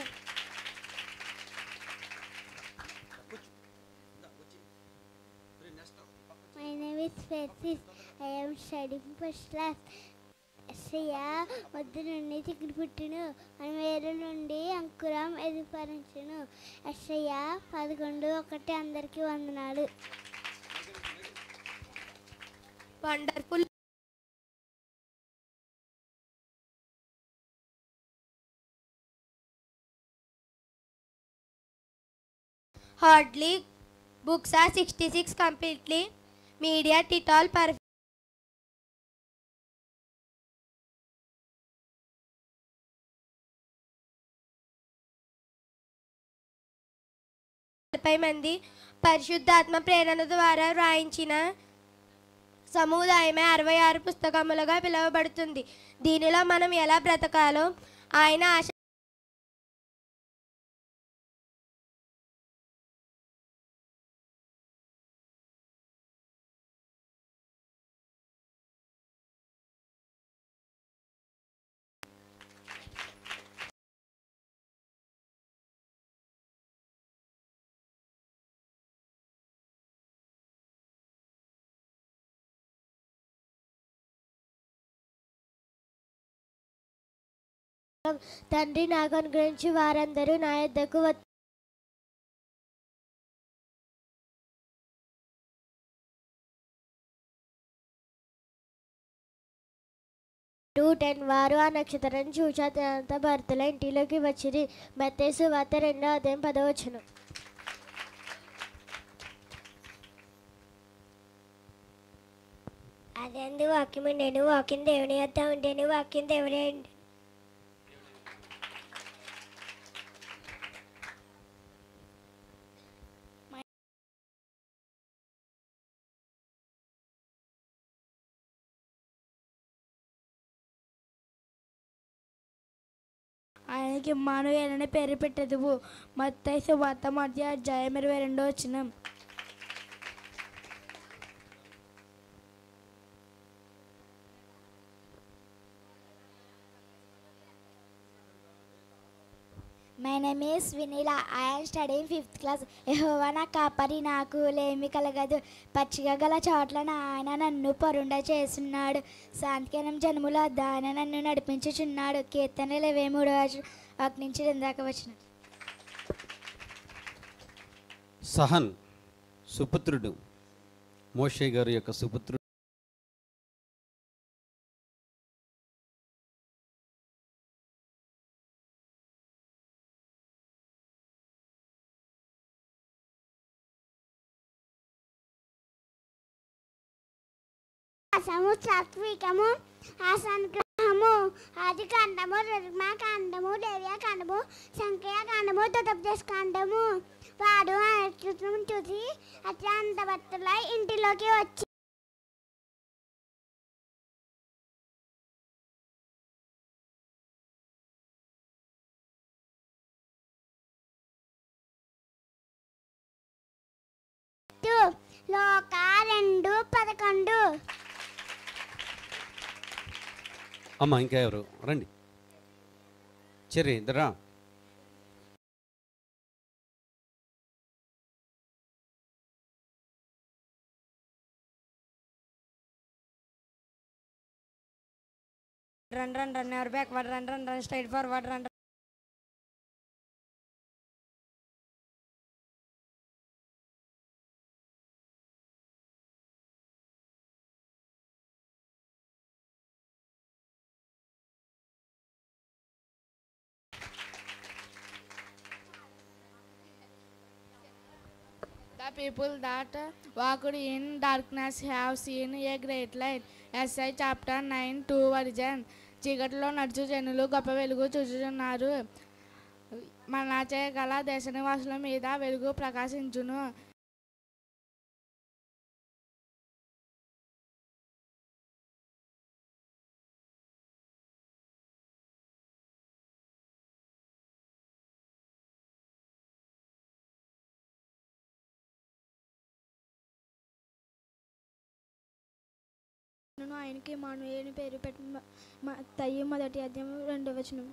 Speaker 5: My name is Francis. I am studying first class. Shriya వద్దు నుండి చిగురు పుట్టును అని వేరు నుండి అంకురం ఎదుపరించును అశ్రయ పదకొండు ఒకటి అందరికీ వందనాలు
Speaker 12: wonderful Hardly books are 66 completely. Media టిటాల్ perfect. నలభై మంది పరిశుద్ధాత్మ ప్రేరణ ద్వారా వ్రాయించిన సముదాయమే అరవై ఆరు పుస్తకములుగా పిలువబడుతుంది. దీనిలో మనం ఎలా బ్రతకాలో ఆయన ఆశ తండ్రి నాకు అనుగ్రహించి వారందరూ నా యొద్దకు వ- టూ టెన్ వారు ఆ నక్షత్రాన్ని చూచాత భర్తల ఇంటిలోకి వచ్చింది మత్తేసు వార్త రెండో అదేం పదవచ్చును అదేంది వాక్యం నేను వాక్యం దేవుని వద్ద ఉంటేనే వాక్యం దేవుని ఉండే
Speaker 13: ఆయనకి మానవేల్ అనే పేరు పెట్టదువు. మత్తయి వార్త మధ్య అధ్యాయం ఇరవై రెండో వచ్చిన
Speaker 12: my name is Vineela I'm studying fifth class యెహోవా నా కాపరి నాకు లేమి కలగదు. పచ్చిగా గల చోట్ల ఆయన నన్ను పరుండ చేస్తున్నాడు. శాంతికరం జన్ముల దాన నన్ను నడిపించుచున్నాడు. కీర్తనలు ఇరవై మూడు వాటి నుంచి ఇందాక వచ్చిన.
Speaker 7: సహన్ సుపుత్రుడు. మోషే గారి యొక్క సుపుత్రుడు.
Speaker 5: ఆసము సాత్వికము ఆసనుగ్రహము ఆది కాండము రుగ్మా కాండము దేవ్య కాండము సంఖ్య కాండము తతప్దేశ కాండము వాడు చూసి అత్యంత ఇంటిలోకి వచ్చి లోక రెండు పదకొండు.
Speaker 7: అమ్మ ఇంకా ఎవరు రండి చెర్రి ఇద్దరా
Speaker 14: run run run never backward run run run straight forward run
Speaker 15: people that uh, walked in darkness have seen a great light. Isaiah chapter nine two version చీకటిలో నడుచు జనులు గొప్ప వెలుగు చూచుచున్నారు. మన చేయగల దేశ నివాసుల మీద వెలుగు ప్రకాశించును.
Speaker 13: ఆయనకి మానవేయుని పేరు పెట్టి. తయ్యి మొదటి అధ్యాయం రెండవ వచనం.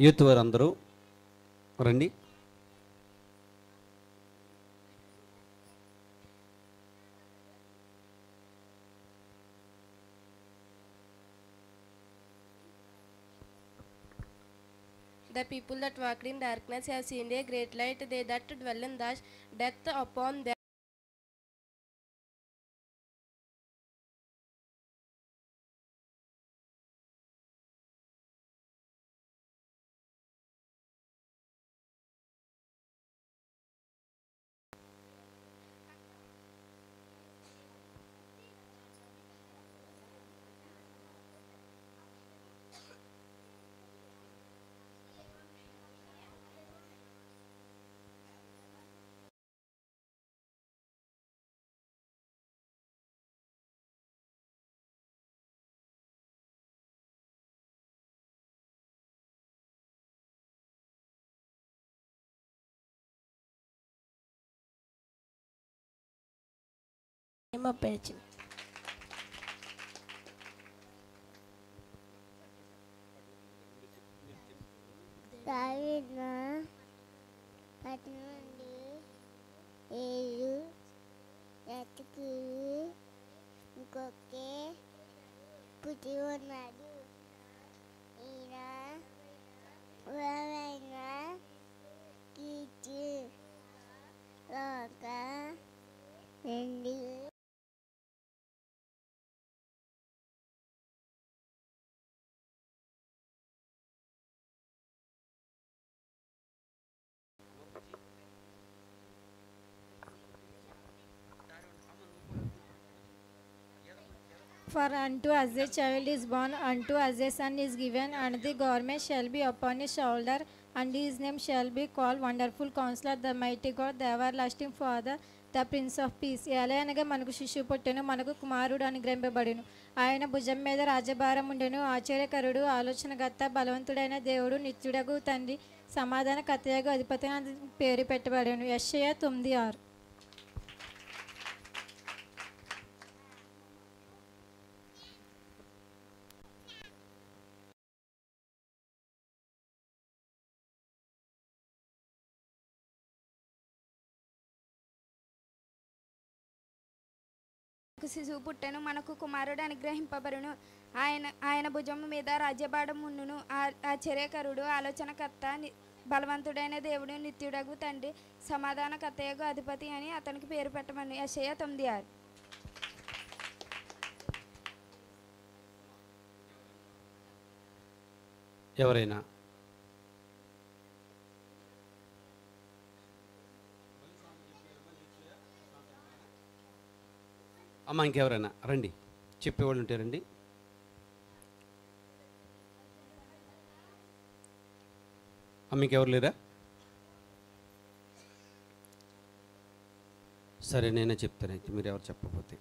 Speaker 7: యూత్ వారందరూ రండి.
Speaker 16: That walked in darkness have seen a great light. They that dwell in the death upon them.
Speaker 17: పెంచింది
Speaker 5: దావిన పది నుండి ఏడు ఎత్తుకు ఇంకొకే పుట్టి ఉన్నాడు ఈయన ఉరమైన కీచు లోక రెండు
Speaker 14: For unto us a child is born, unto us a son is given, and the government shall be upon his shoulder, and his name shall be called Wonderful Counselor, the Mighty God, the Everlasting Father, the prince of peace ఎలా అనగా మనకు శిశువు పుట్టెను మనకు కుమారుడు అనుగ్రహింపబడును ఆయన భుజం మీద రాజభారం ఉండెను ఆశ్చర్యకరుడు ఆలోచనగత్త బలవంతుడైన దేవుడు నిత్యుడగు తండ్రి సమాధాన కథయగు అధిపతి అని పేరు పెట్టబడెను యెషయా తొమ్మిది ఆరు
Speaker 18: శిశువు పుట్టెను మనకు కుమారుడు అనుగ్రహింపబడును. ఆయన ఆయన భుజం మీద రాజ్యభారం ఉండును ఆ- ఆశ్చర్యకరుడు ఆలోచనకర్త బలవంతుడైన దేవుడు నిత్యుడగు తండ్రి సమాధాన కథయగు అధిపతి అని అతనికి పేరు పెట్టమని. యెషయా తొమ్మిది ఆరు.
Speaker 9: ఎవరైనా అమ్మ ఇంకెవరైనా? రండి. చెప్పేవాళ్ళు ఉంటే రండి. అమ్మ ఇంకెవరు లేరా? సరే నేనే చెప్తాను అయితే మీరు ఎవరు చెప్పకపోతే.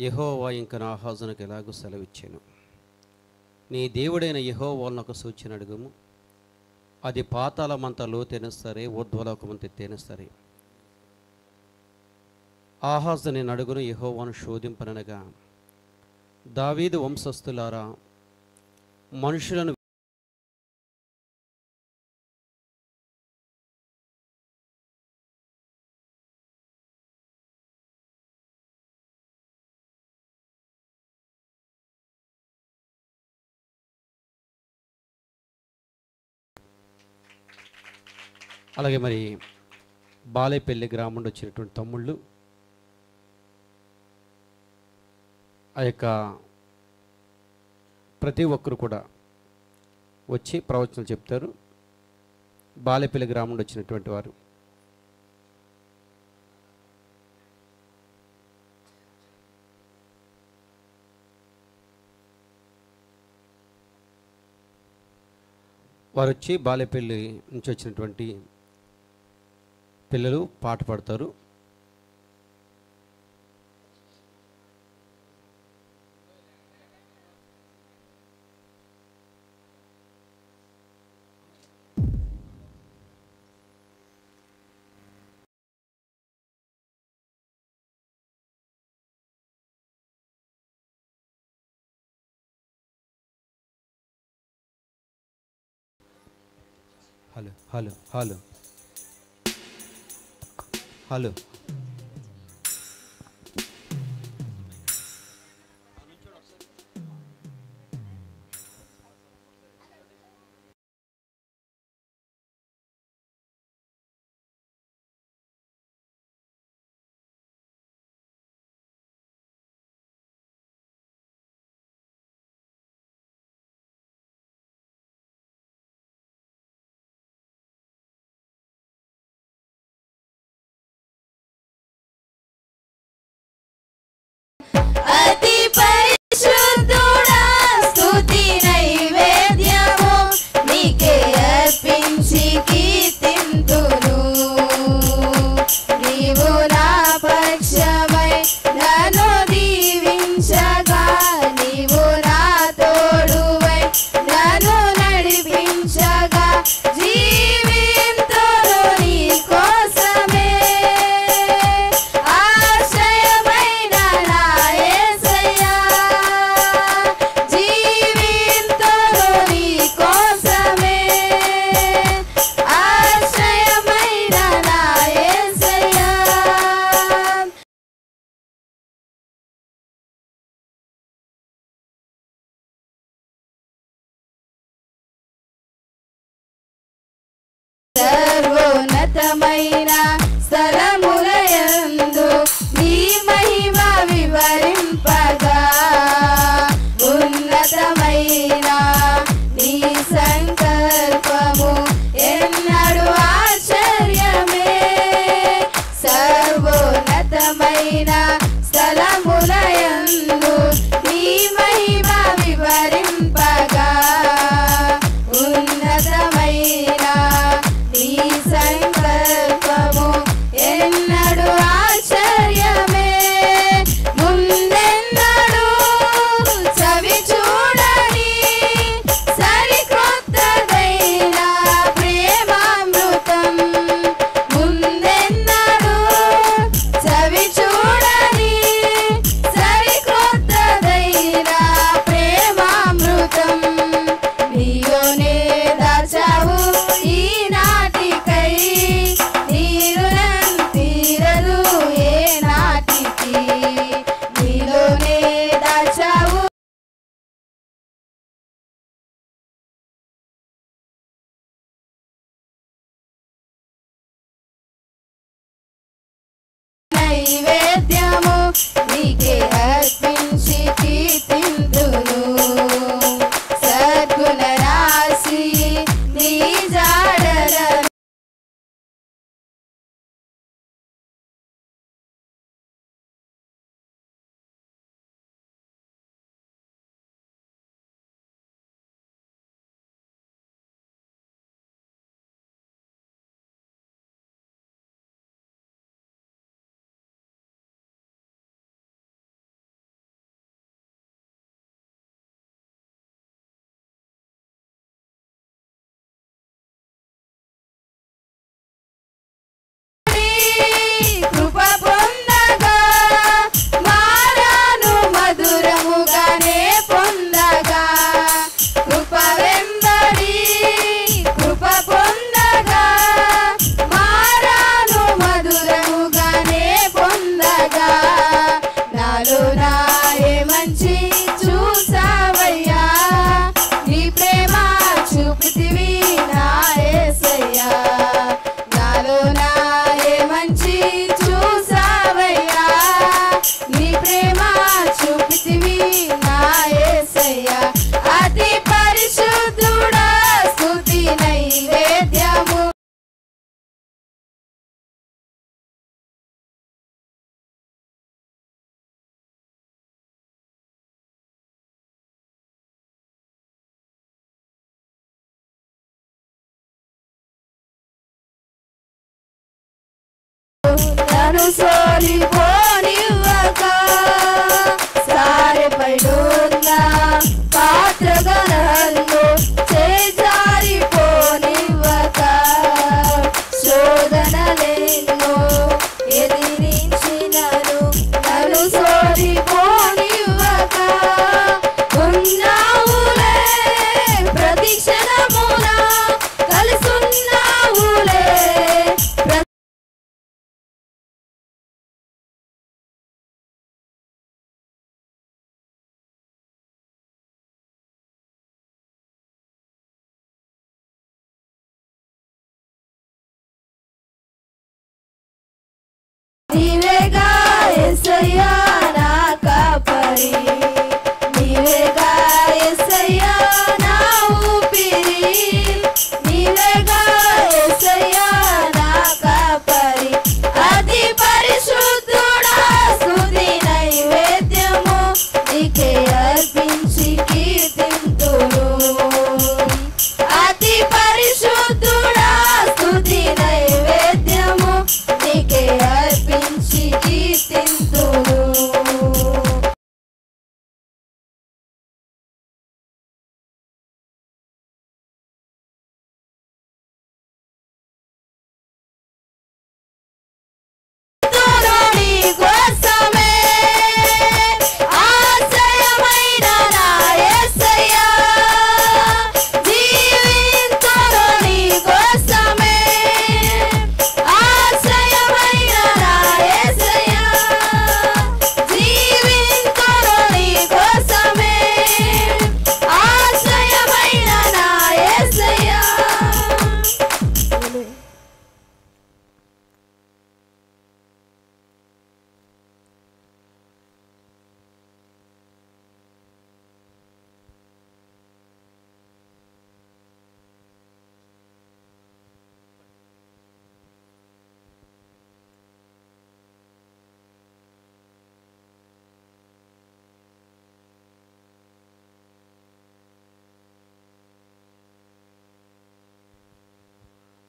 Speaker 9: యహోవా ఇంకా నా హాజునకు ఎలాగో సెలవిచ్చాను. నీ దేవుడైన యహోవాలను ఒక సూచన అడుగుము. అది పాతాళమంత లోతైనా సరే ఉద్వలోకమంత ఎత్తైనా సరే ఆహాజ్ అనే నడుగును యహోవాను శోధింపనగా దావీదు వంశస్థులారా మనుషులను అలాగే మరి బాలేపల్లి గ్రామం నుండి వచ్చినటువంటి తమ్ముళ్ళు ఆ యొక్క ప్రతి ఒక్కరు కూడా వచ్చి ప్రవచనాలు చెప్తారు. బాలేపల్లి గ్రామం నుండి వచ్చినటువంటి వారు. వారు వచ్చి బాలేపల్లి నుంచి వచ్చినటువంటి పిల్లలు పాట పాడతారు. हेलो हेलो हेलो Ati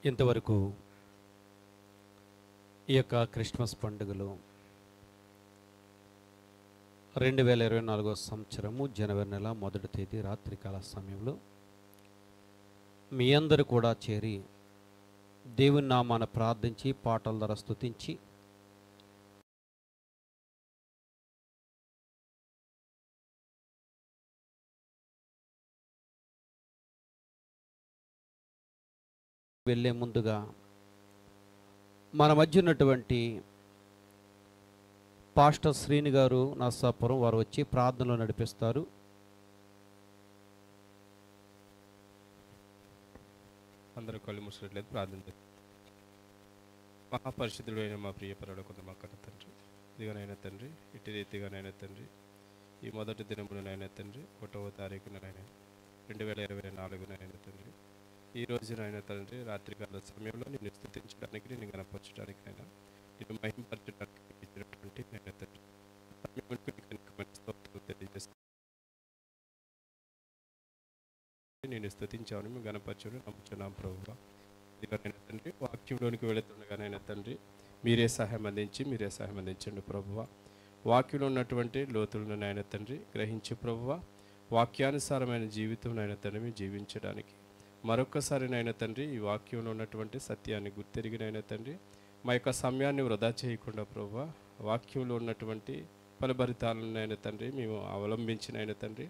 Speaker 7: ఇంతవరకు ఈ యొక్క క్రిస్మస్ పండుగలు రెండు వేల ఇరవై నాలుగో సంవత్సరము జనవరి నెల మొదటి తేదీ రాత్రికాల సమయంలో మీ అందరూ కూడా చేరి దేవుని నామాన ప్రార్థించి పాటల ద్వారా స్థుతించి వెళ్ళే ముందుగా మన మధ్య ఉన్నటువంటి పాస్టర్ శ్రీని గారు నర్సాపురం వారు వచ్చి ప్రార్థనలో నడిపిస్తారు.
Speaker 19: అందరూ కళ్ళు మూసినట్లేదు ప్రార్థన మహాపరిశుద్ధుడైన మా ప్రియ పరుడు కొంత మా కన్న తండ్రి. ఇదిగానైనా తండ్రి ఇటు రీతిగానైనా తండ్రి ఈ మొదటి దినములనైనా తండ్రి ఒకటవ తారీఖునైనా రెండు వేల ఇరవై నాలుగునైనా తండ్రి. ఈ రోజునైనా తండ్రి రాత్రికాల సమయంలో నేను స్థుతించడానికి నేను గణపరచడానికి అయినా నేను మహింపరచడానికి ఇచ్చినటువంటి నేను తండ్రి నేను స్థుతించాను మేము గణపరచుడు నమ్ముచున్నాం ప్రభువా. ఇదిగోనైనా తండ్రి వాక్యంలోనికి వెళుతుండగానైనా తండ్రి మీరే సహాయం అందించి మీరే సహాయం అందించండి ప్రభువ. వాక్యంలో ఉన్నటువంటి లోతులను నాయన తండ్రి గ్రహించి ప్రభువ. వాక్యానుసారమైన జీవితం నాయన తండ్రి మేము జీవించడానికి మరొక్కసారి నాయన తండ్రి ఈ వాక్యంలో ఉన్నటువంటి సత్యాన్ని గుర్తెరిగినైన తండ్రి మా యొక్క సమయాన్ని వృధా చేయకుండా ప్రభువ వాక్యంలో ఉన్నటువంటి ఫలభరితాలను నాయన తండ్రి మేము అవలంబించినైన తండ్రి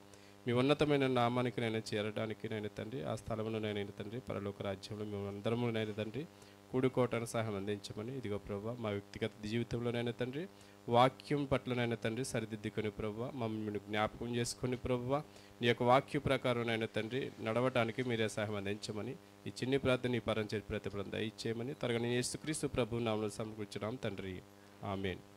Speaker 19: మీ ఉన్నతమైన నామానికి నేను చేరడానికి నేను తండ్రి ఆ స్థలంలో నేను తండ్రి పరలోక రాజ్యంలో మేము అందరము నేను తండ్రి కూడుకోవటానికి సహాయం అందించమని ఇదిగో ప్రభు మా వ్యక్తిగత జీవితంలోనైనా తండ్రి వాక్యం పట్లనైనా తండ్రి సరిదిద్దుకొని ప్రభు మమ్మల్ని జ్ఞాపకం చేసుకొని ప్రభు నీ యొక్క వాక్య ప్రకారం తండ్రి నడవటానికి మీరే సహాయం అందించమని ఈ చిన్ని ప్రార్థన ఈ పరం చేతి ప్రతిఫలం దయచేయమని త్వరగా నేను యేసుక్రీస్తు ప్రభు నామలు సమకూర్చున్నాం తండ్రి. ఆమెన్.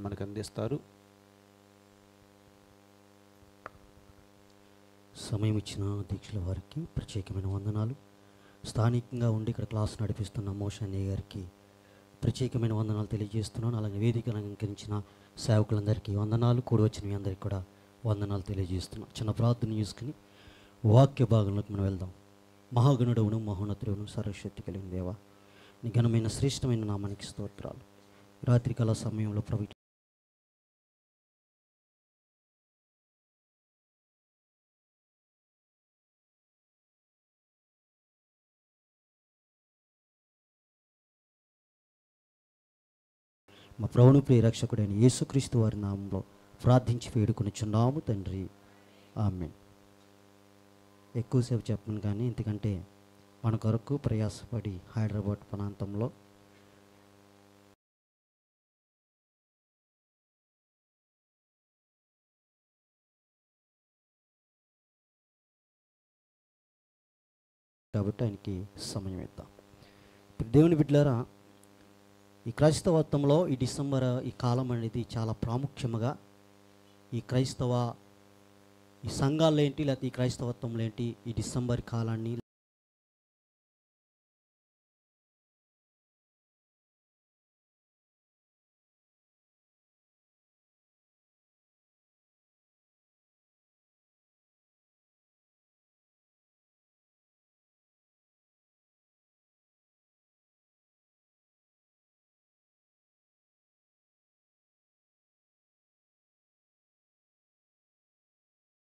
Speaker 7: మనకు అందిస్తారు.
Speaker 20: సమయం ఇచ్చిన దీక్షల వారికి ప్రత్యేకమైన వందనాలు. స్థానికంగా ఉండి ఇక్కడ క్లాస్ నడిపిస్తున్న మోషన్నయ్య గారికి ప్రత్యేకమైన వందనాలు తెలియజేస్తున్నాను. అలాగే వేదిక అలంకరించిన సేవకులందరికీ వందనాలు. కూడి వచ్చిన మీ అందరికీ కూడా వందనాలు తెలియజేస్తున్నాను చిన్న ప్రార్థన చేసుకుని వాక్య భాగంలోకి మనం వెళ్దాం. మహాగణుడవును మహోన్నతుడవును సరస్వతి కలిగిన దేవా నీ ఘనమైన శ్రేష్టమైన నామానికి స్తోత్రాలు. రాత్రికాల సమయంలో ప్రభు మా ప్రభుని ప్రియ రక్షకుడైన యేసుక్రీస్తు వారి నామంలో ప్రార్థించి వేడుకొనిచున్నాము తండ్రి. ఆమె ఎక్కువసేపు చెప్పను కానీ ఎందుకంటే మన కొరకు ప్రయాసపడి హైదరాబాద్ ప్రాంతంలో కాబట్టి ఆయనకి సమయం ఇద్దాం. దేవుని బిడ్డలారా ఈ క్రైస్తవత్వంలో ఈ డిసెంబర్ ఈ కాలం అనేది చాలా ప్రాముఖ్యముగా ఈ క్రైస్తవ ఈ సంఘాలు ఏంటి లేకపోతే ఈ క్రైస్తవత్వంలో ఏంటి ఈ డిసెంబర్ కాలాన్ని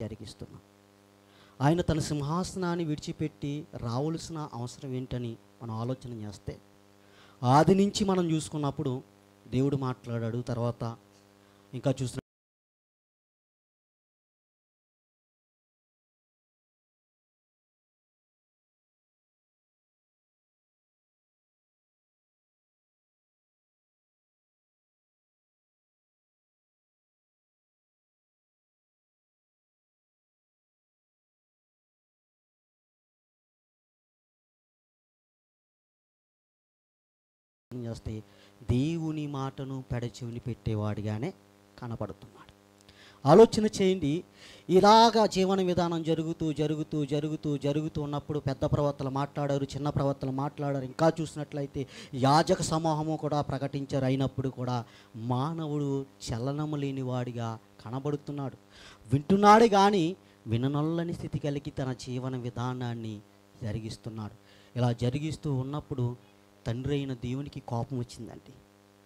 Speaker 20: జరిగిస్తున్నాం. ఆయన తన సింహాసనాన్ని విడిచిపెట్టి రావలసిన అవసరం ఏంటని మనం ఆలోచన చేస్తే ఆది నుంచి మనం చూసుకున్నప్పుడు దేవుడు మాట్లాడాడు తర్వాత ఇంకా చూసిన చేస్తే దేవుని మాటను పెడచెవిని పెట్టేవాడిగానే కనపడుతున్నాడు. ఆలోచన చేయండి. ఇలాగా జీవన విధానం జరుగుతూ జరుగుతూ జరుగుతూ జరుగుతూ ఉన్నప్పుడు పెద్ద ప్రవర్తలు మాట్లాడారు చిన్న ప్రవర్తలు మాట్లాడారు. ఇంకా చూసినట్లయితే యాజక సమూహము కూడా ప్రకటించారు. అయినప్పుడు కూడా మానవుడు చలనము లేనివాడిగా కనబడుతున్నాడు. వింటున్నాడు కానీ విననొల్లని స్థితి కలిగి తన జీవన విధానాన్ని జరిగిస్తున్నాడు. ఇలా జరిగిస్తూ ఉన్నప్పుడు తండ్రి అయిన దేవునికి కోపం వచ్చిందండి.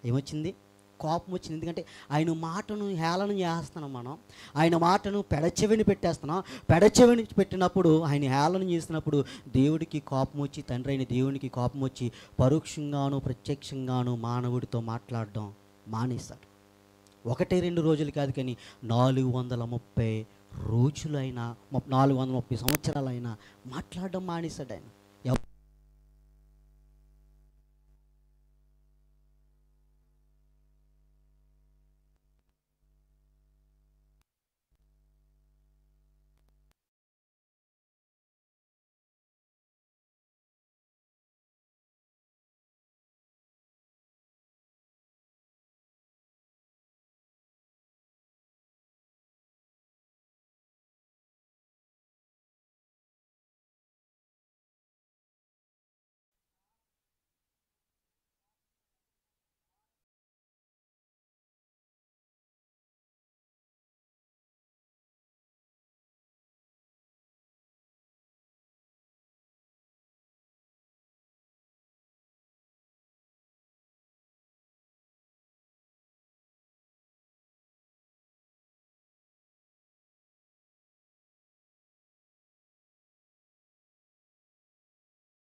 Speaker 20: ఏమొచ్చింది? కోపం వచ్చింది. ఎందుకంటే ఆయన మాటను హేళన చేస్తున్నాం మనం. ఆయన మాటను పెడచెవిని పెట్టేస్తున్నాం. పెడచెవిని పెట్టినప్పుడు ఆయన హేళన చేసినప్పుడు దేవుడికి కోపం వచ్చి తండ్రి అయిన దేవునికి కోపం వచ్చి పరోక్షంగాను ప్రత్యక్షంగాను మానవుడితో మాట్లాడడం మానేశాడు. ఒకటి రెండు రోజులు కాదు కానీ నాలుగు వందల ముప్పై రోజులైనా నాలుగు వందల ముప్పై సంవత్సరాలైనా మాట్లాడడం మానేశాడు ఆయన.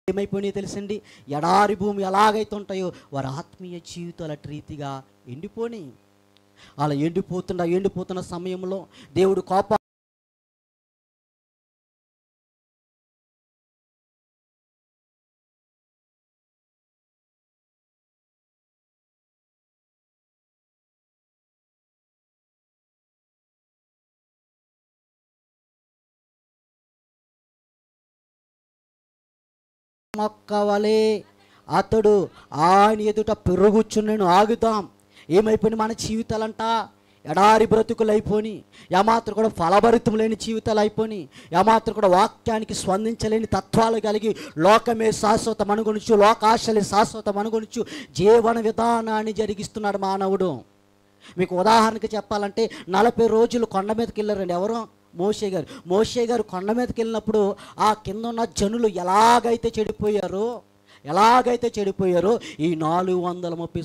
Speaker 20: ఏమైపోయినాయో తెలుసండి? ఎడారి భూమి ఎలాగైతే ఉంటాయో వారి ఆత్మీయ జీవితాల రీతిగా ఎండిపోని అలా ఎండిపోతున్న ఎండిపోతున్న సమయంలో దేవుడు కోప మొక్కవలే. అతడు ఆయన ఎదుట పెరుగుచున్నను ఆగుతాం. ఏమైపోయిన మన జీవితాలంట? ఎడారి బ్రతుకులు అయిపోని ఏమాత్రం కూడా ఫలభరితం లేని జీవితాలు అయిపోని ఏమాత్రం కూడా వాక్యానికి స్పందించలేని తత్వాలు కలిగి లోకమే శాశ్వతం అనుగుణించు లోకాశలే శాశ్వతం అనుగుణించు జీవన విధానాన్ని జరిగిస్తున్నాడు మానవుడు. మీకు ఉదాహరణకి చెప్పాలంటే నలభై రోజులు కొండ మీదకి వెళ్ళారండి ఎవరో? మోషే గారు మోషే గారు కొండ మీదకి వెళ్ళినప్పుడు ఆ కింద ఉన్న జనులు ఎలాగైతే చెడిపోయారో ఎలాగైతే చెడిపోయారో ఈ నాలుగు వందల ముప్పై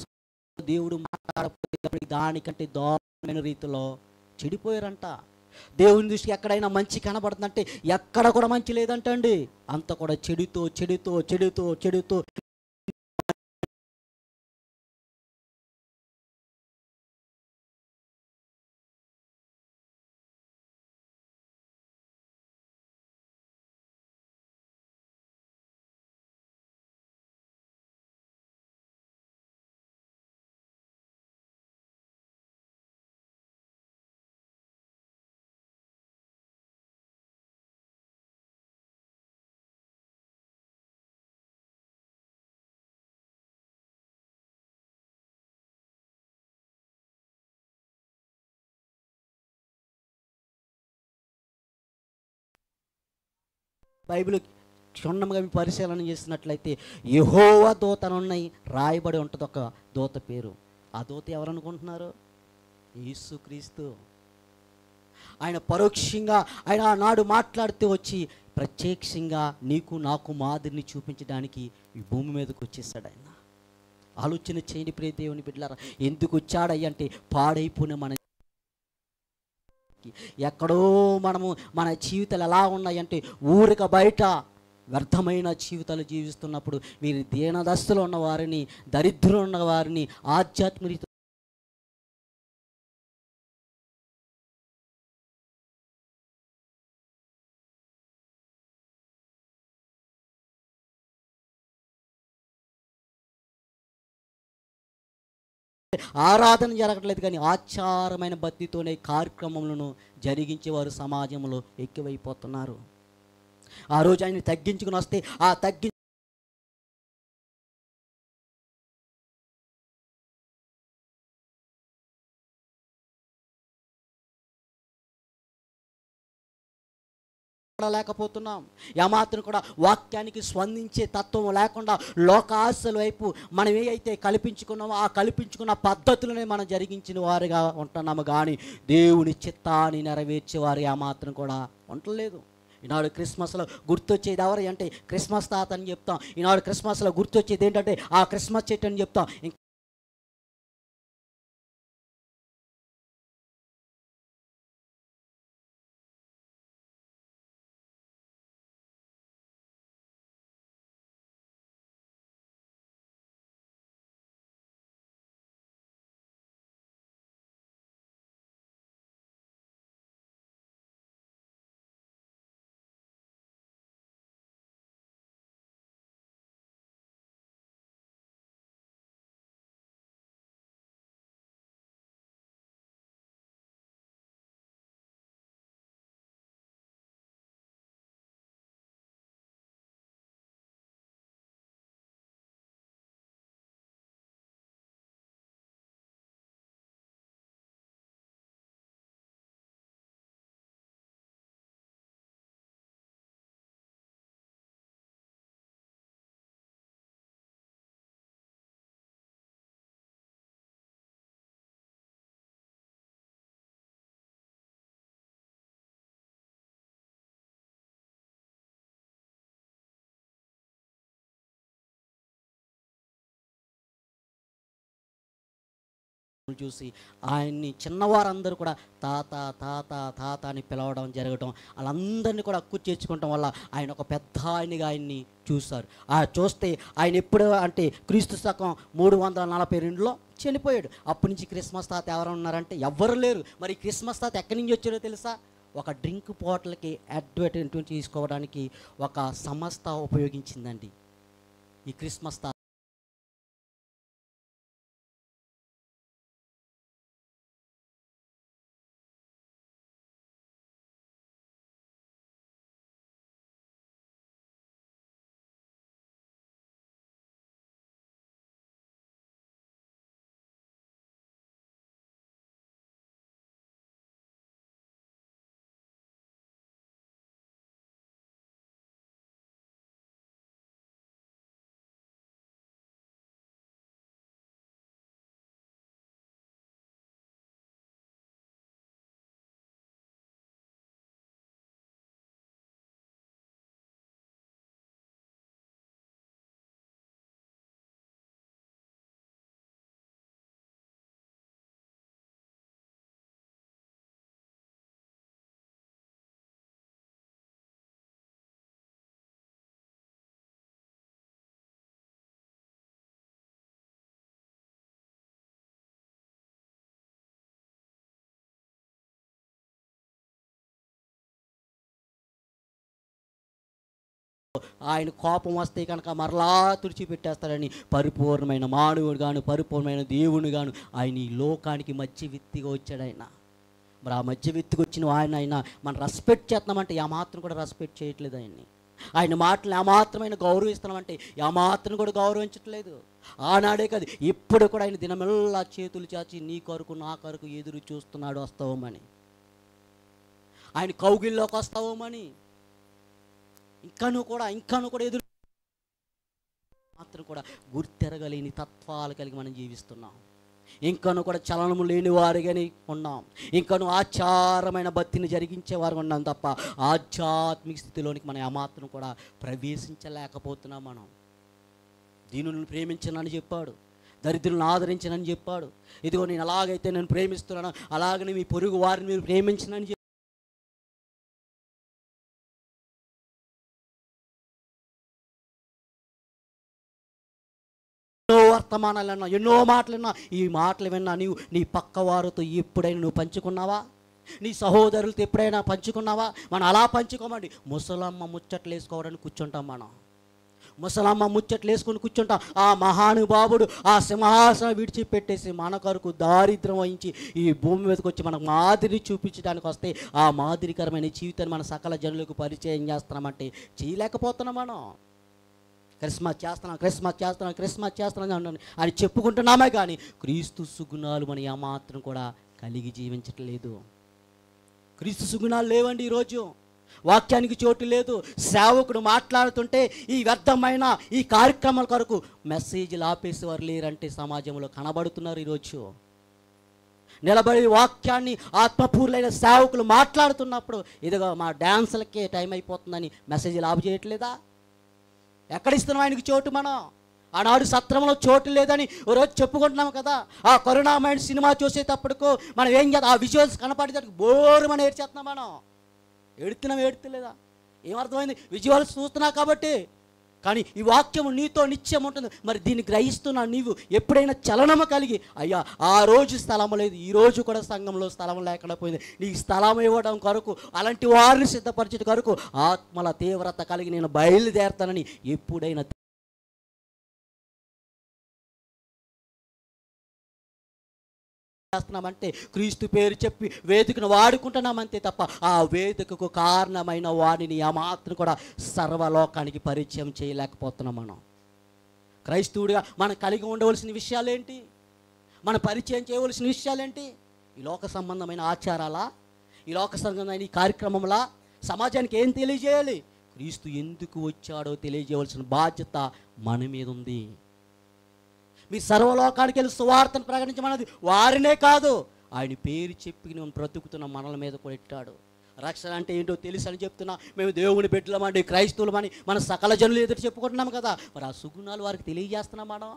Speaker 20: దేవుడు మాట్లాడకపోతే దానికంటే దారుణమైన రీతిలో చెడిపోయారంట. దేవుని దృష్టికి ఎక్కడైనా మంచి కనబడుతుందంటే ఎక్కడ కూడా మంచి లేదంటండి. అంత కూడా చెడుతో చెడుతో చెడుతో చెడుతో బైబిల్ క్షుణ్ణంగా పరిశీలన చేసినట్లయితే యహోవా దూతనున్నాయి రాయబడి ఉంటుంది ఒక దూత పేరు. ఆ దూత ఎవరనుకుంటున్నారు? యేసుక్రీస్తు. ఆయన పరోక్షంగా ఆయన ఆనాడు మాట్లాడుతూ వచ్చి ప్రత్యక్షంగా నీకు నాకు మాదిరిని చూపించడానికి ఈ భూమి మీదకి వచ్చేసాడు ఆయన. ఆలోచన చేయని ప్రియ దేవుని బిడ్డలారా. ఎందుకు వచ్చాడయ్యంటే పాడైపోయిన మన ఎక్కడో మనము మన జీవితాలు ఎలా ఉన్నాయంటే ఊరిక బయట వ్యర్థమైన జీవితాలు జీవిస్తున్నప్పుడు వీరి దీనదస్తులు ఉన్న వారిని దరిద్రులు ఉన్న వారిని ఆధ్యాత్మిక ఆరాధన జరగట్లేదు కానీ ఆచారమైన భక్తితోనే కార్యక్రమములను జరిగించేవారు సమాజంలో ఎక్కువైపోతున్నారు. ఆ రోజు ఆయన తగ్గించుకుని వస్తే ఆ తగ్గి లేకపోతున్నాం ఏమాత్రం కూడా వాక్యానికి స్పందించే తత్వం లేకుండా లోకాశల వైపు మనం ఏ కల్పించుకున్నామో ఆ కల్పించుకున్న పద్ధతులనే మనం జరిగించిన వారుగా ఉంటున్నాము. కానీ దేవుని చిత్తాన్ని నెరవేర్చేవారు ఏమాత్రం కూడా ఉండలేదు. ఈనాడు క్రిస్మస్లో గుర్తొచ్చేది ఎవరు అంటే క్రిస్మస్ తాత అని చెప్తాం. ఈనాడు క్రిస్మస్లో గుర్తొచ్చేది ఏంటంటే ఆ క్రిస్మస్ చెట్టు అని చెప్తాం. చూసి ఆయన్ని చిన్నవారందరూ కూడా తాత తాత తాత అని పిలవడం జరగడం వాళ్ళందరినీ కూడా అక్కు చేర్చుకోవడం వల్ల ఆయన ఒక పెద్ద ఆయనగా ఆయన్ని చూశారు. ఆ చూస్తే ఆయన ఎప్పుడు అంటే క్రీస్తు శకం మూడు వందల నలభై రెండులో చనిపోయాడు. అప్పటి నుంచి క్రిస్మస్ తాత ఎవరు ఉన్నారంటే ఎవ్వరు లేరు. మరి క్రిస్మస్ తాత ఎక్కడి నుంచి వచ్చారో తెలుసా? ఒక డ్రింక్ బాటిల్కి అడ్వర్టైజ్మెంట్ తీసుకోవడానికి ఒక సంస్థ ఉపయోగించిందండి. ఈ క్రిస్మస్ తాత ఆయన కోపం వస్తే కనుక మరలా తుడిచిపెట్టేస్తాడని పరిపూర్ణమైన మానవుడు గాను పరిపూర్ణమైన దేవుని గాను ఆయన ఈ లోకానికి మధ్య వ్యక్తిగా వచ్చాడు ఆయన. మరి ఆ మధ్య వ్యక్తికి వచ్చిన ఆయన ఆయన మనం రెస్పెక్ట్ చేస్తున్నామంటే ఏమాత్రం కూడా రెస్పెక్ట్ చేయట్లేదు ఆయన్ని. ఆయన మాటలు ఏమాత్రమైన గౌరవిస్తున్నామంటే ఏమాత్రం కూడా గౌరవించట్లేదు. ఆనాడే కాదు ఇప్పుడు కూడా ఆయన దినమెల్లా చేతులు చాచి నీ కొరకు నా కొరకు ఎదురు చూస్తున్నాడు వస్తావమని. ఆయన కౌగిల్లోకి వస్తావమని. ఇంకాను కూడా ఇంకాను కూడా ఎదురు మాత్రం కూడా గుర్తెరగలేని తత్వాలు కలిగి మనం జీవిస్తున్నాం. ఇంకాను కూడా చలనము లేని వారిగానే ఉన్నాం. ఇంకాను ఆచారమైన భక్తిని జరిగించేవారు ఉన్నాం తప్ప ఆధ్యాత్మిక స్థితిలోనికి మనం ఏమాత్రం కూడా ప్రవేశించలేకపోతున్నాం మనం. దీనులను ప్రేమించనని చెప్పాడు దరిద్రులను ఆదరించనని చెప్పాడు. ఇదిగో నేను అలాగైతే నేను ప్రేమిస్తున్నాను అలాగనే మీ పొరుగు వారిని మీరు ప్రేమించనని వర్తమానాలు విన్నా ఎన్నో మాటలు విన్నా ఈ మాటలు విన్నా నీవు నీ పక్క వారితో ఎప్పుడైనా నువ్వు పంచుకున్నావా? నీ సహోదరులతో ఎప్పుడైనా పంచుకున్నావా? మనం అలా పంచుకోమండి. ముసలమ్మ ముచ్చట్లు వేసుకోవడానికి కూర్చుంటాం మనం. ముసలమ్మ ముచ్చట్లు వేసుకొని కూర్చుంటాం. ఆ మహానుభావుడు ఆ సింహాసనం విడిచిపెట్టేసి మన కొరకు దారిద్రం వహించి ఈ భూమి మీదకి వచ్చి మనకు మాదిరి చూపించడానికి వస్తే ఆ మాదిరికరమైన జీవితాన్ని మన సకల జనులకు పరిచయం చేస్తున్నామంటే చేయలేకపోతున్నాం మనం. క్రిస్మస్ చేస్తున్నాం క్రిస్మస్ చేస్తున్నాం క్రిస్మస్ చేస్తున్నాం అని అని చెప్పుకుంటున్నామే కానీ క్రీస్తు సుగుణాలు మన ఏమాత్రం కూడా కలిగి జీవించట్లేదు. క్రీస్తు సుగుణాలు లేవండి ఈరోజు. వాక్యానికి చోటు లేదు. సేవకుడు మాట్లాడుతుంటే ఈ వ్యర్థమైన ఈ కార్యక్రమాల కొరకు మెసేజ్లు ఆపేసేవారు లేరంటే సమాజంలో కనబడుతున్నారు ఈరోజు. నిలబడి వాక్యాన్ని ఆత్మపూర్లైన సేవకులు మాట్లాడుతున్నప్పుడు ఇదిగో మా డ్యాన్సులకే టైం అయిపోతుందని మెసేజ్లు ఆపు చేయట్లేదా? ఎక్కడ ఇస్తున్నాం ఆయనకి చోటు మనం? ఆనాడు సత్రంలో చోటు లేదని ఓ రోజు చెప్పుకుంటున్నాం కదా. ఆ కరుణామయుడు సినిమా చూసేటప్పటికో మనం ఏం చేద్దాం? ఆ విజువల్స్ కనపడేటప్పుడు బోరు మనం ఏడ్చేస్తున్నాం మనం. ఏడుతున్నాం ఏడుతులేదా? ఏమర్థమైంది? విజువల్స్ చూస్తున్నా కాబట్టి కానీ ఈ వాక్యము నీతో నిత్యం ఉంటుంది. మరి దీన్ని గ్రహిస్తున్నా నీవు ఎప్పుడైనా చలనము కలిగి అయ్యా ఆ రోజు స్థలం లేదు ఈ రోజు కూడా సంఘంలో స్థలం లేకుండా పోయింది నీకు స్థలం ఇవ్వడం కొరకు అలాంటి వారిని సిద్ధపరిచే కొరకు ఆత్మల తీవ్రత కలిగి నేను బయలుదేరతానని ఎప్పుడైనా చేస్తున్నామంటే క్రీస్తు పేరు చెప్పి వేదికను వాడుకుంటున్నామంతే తప్ప ఆ వేదికకు కారణమైన వాడిని ఏమాత్రం కూడా సర్వలోకానికి పరిచయం చేయలేకపోతున్నాం మనం. క్రైస్తవుడిగా మనం కలిగి ఉండవలసిన విషయాలేంటి? మనం పరిచయం చేయవలసిన విషయాలేంటి? ఈ లోక సంబంధమైన ఆచారాలా? ఈ లోక సంబంధమైన ఈ కార్యక్రమంలా? సమాజానికి ఏం తెలియజేయాలి? క్రీస్తు ఎందుకు వచ్చాడో తెలియజేయవలసిన బాధ్యత మన మీద ఉంది. మీ సర్వలోకానికి వెళ్ళి సువార్తను ప్రకటించమన్నది వారినే కాదు ఆయన పేరు చెప్పి నేను బ్రతుకుతున్న మనల మీద కొట్టాడు రక్షణ అంటే ఏంటో తెలుసు అని చెప్తున్నా మేము దేవుని బిడ్డలమండి క్రైస్తవులమని మన సకల జనులు ఎదురు చెప్పుకుంటున్నాం కదా. మరి ఆ సుగుణాలు వారికి తెలియజేస్తున్నాం మనం?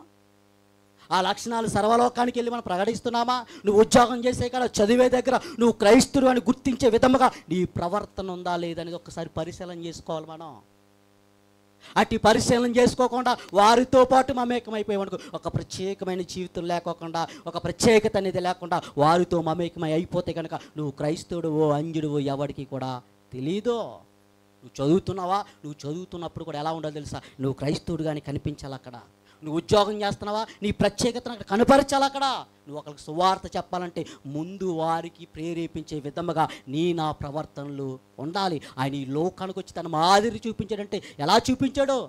Speaker 20: ఆ లక్షణాలు సర్వలోకానికి వెళ్ళి మనం ప్రకటిస్తున్నామా? నువ్వు ఉద్యోగం చేసే కాడ చదివే దగ్గర నువ్వు క్రైస్తువు అని గుర్తించే విధముగా నీ ప్రవర్తన ఉందా లేదనేది ఒకసారి పరిశీలన చేసుకోవాలి మనం. అట్టి పరిశీలన చేసుకోకుండా వారితో పాటు మమేకమైపోయామనుకో ఒక ప్రత్యేకమైన జీవితం లేకోకుండా ఒక ప్రత్యేకత అనేది లేకుండా వారితో మమేకమై అయిపోతే కనుక నువ్వు క్రైస్తవుడువో అంజుడువో ఎవరికి కూడా తెలీదో. నువ్వు చదువుతున్నావా? నువ్వు చదువుతున్నప్పుడు కూడా ఎలా ఉండాలో తెలుసా? నువ్వు క్రైస్తవుడు కానీ కనిపించాలి అక్కడ. నువ్వు ఉద్యోగం చేస్తున్నావా? నీ ప్రత్యేకతను అక్కడ కనపరచాలి అక్కడ? నువ్వు ఒకరికి సువార్త చెప్పాలంటే ముందు వారికి ప్రేరేపించే విధముగా నీ నా ప్రవర్తనలు ఉండాలి. ఆయన ఈ లోకానికి వచ్చి తన మాదిరి చూపించాడంటే ఎలా చూపించాడు?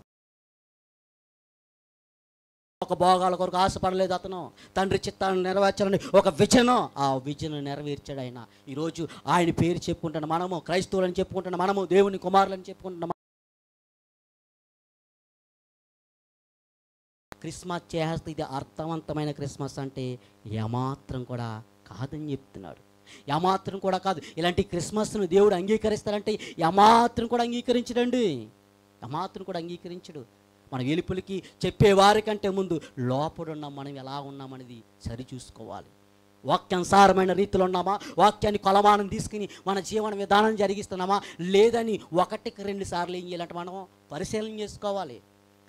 Speaker 20: ఒక భోగాల కొరకు ఆశపడలేదు అతను. తండ్రి చిత్తాన్ని నెరవేర్చాలని ఒక విజనం ఆ విజన్ నెరవేర్చాడు ఆయన. ఈరోజు ఆయన పేరు చెప్పుకుంటున్న మనము క్రైస్తవులని చెప్పుకుంటున్న మనము దేవుని కుమారులని చెప్పుకుంటున్న క్రిస్మస్ చేస్తే ఇది అర్థవంతమైన క్రిస్మస్ అంటే ఏమాత్రం కూడా కాదని చెప్తున్నాడు. ఏమాత్రం కూడా కాదు. ఇలాంటి క్రిస్మస్ను దేవుడు అంగీకరిస్తారంటే ఏమాత్రం కూడా అంగీకరించడండి. ఏమాత్రం కూడా అంగీకరించడు. మన వెలుపులకి చెప్పేవారికంటే ముందు లోపడున్న మనం ఎలా ఉన్నామనేది సరిచూసుకోవాలి. వాక్యానుసారమైన రీతిలో ఉన్నామా? వాక్యాన్ని కొలమానం తీసుకుని మన జీవన విధానం జరిగిస్తున్నామా? లేదని ఒకటికి రెండు సార్లు ఏం చేయాలంటే మనం పరిశీలన చేసుకోవాలి.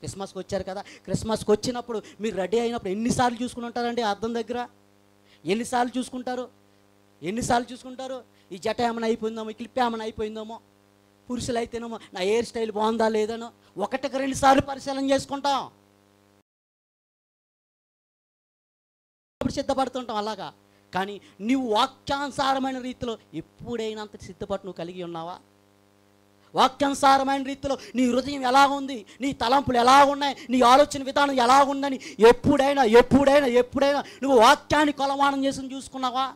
Speaker 20: క్రిస్మస్కి వచ్చారు కదా క్రిస్మస్కి వచ్చినప్పుడు మీరు రెడీ అయినప్పుడు ఎన్నిసార్లు చూసుకుని ఉంటారండి అర్థం దగ్గర? ఎన్నిసార్లు చూసుకుంటారు? ఎన్నిసార్లు చూసుకుంటారు? ఈ జట ఏమైనా అయిపోయిందేమో ఈ క్లిప్ ఏమైనా అయిపోయిందేమో పురుషులైతేనేమో నా హెయిర్ స్టైల్ బాగుందా లేదనో ఒకటికి రెండు సార్లు పరిశీలన చేసుకుంటాం. అప్పుడు సిద్ధపడుతుంటాం అలాగా? కానీ నీవు వాక్యానుసారమైన రీతిలో ఎప్పుడైనా అంత సిద్ధపట్టు నువ్వు కలిగి ఉన్నావా? వాక్యానుసారమైన రీతిలో నీ హృదయం ఎలా ఉంది? నీ తలంపులు ఎలా ఉన్నాయి? నీ ఆలోచన విధానం ఎలా ఉందని ఎప్పుడైనా ఎప్పుడైనా ఎప్పుడైనా నువ్వు వాక్యాన్ని కొలమానం చేసి చూసుకున్నావా?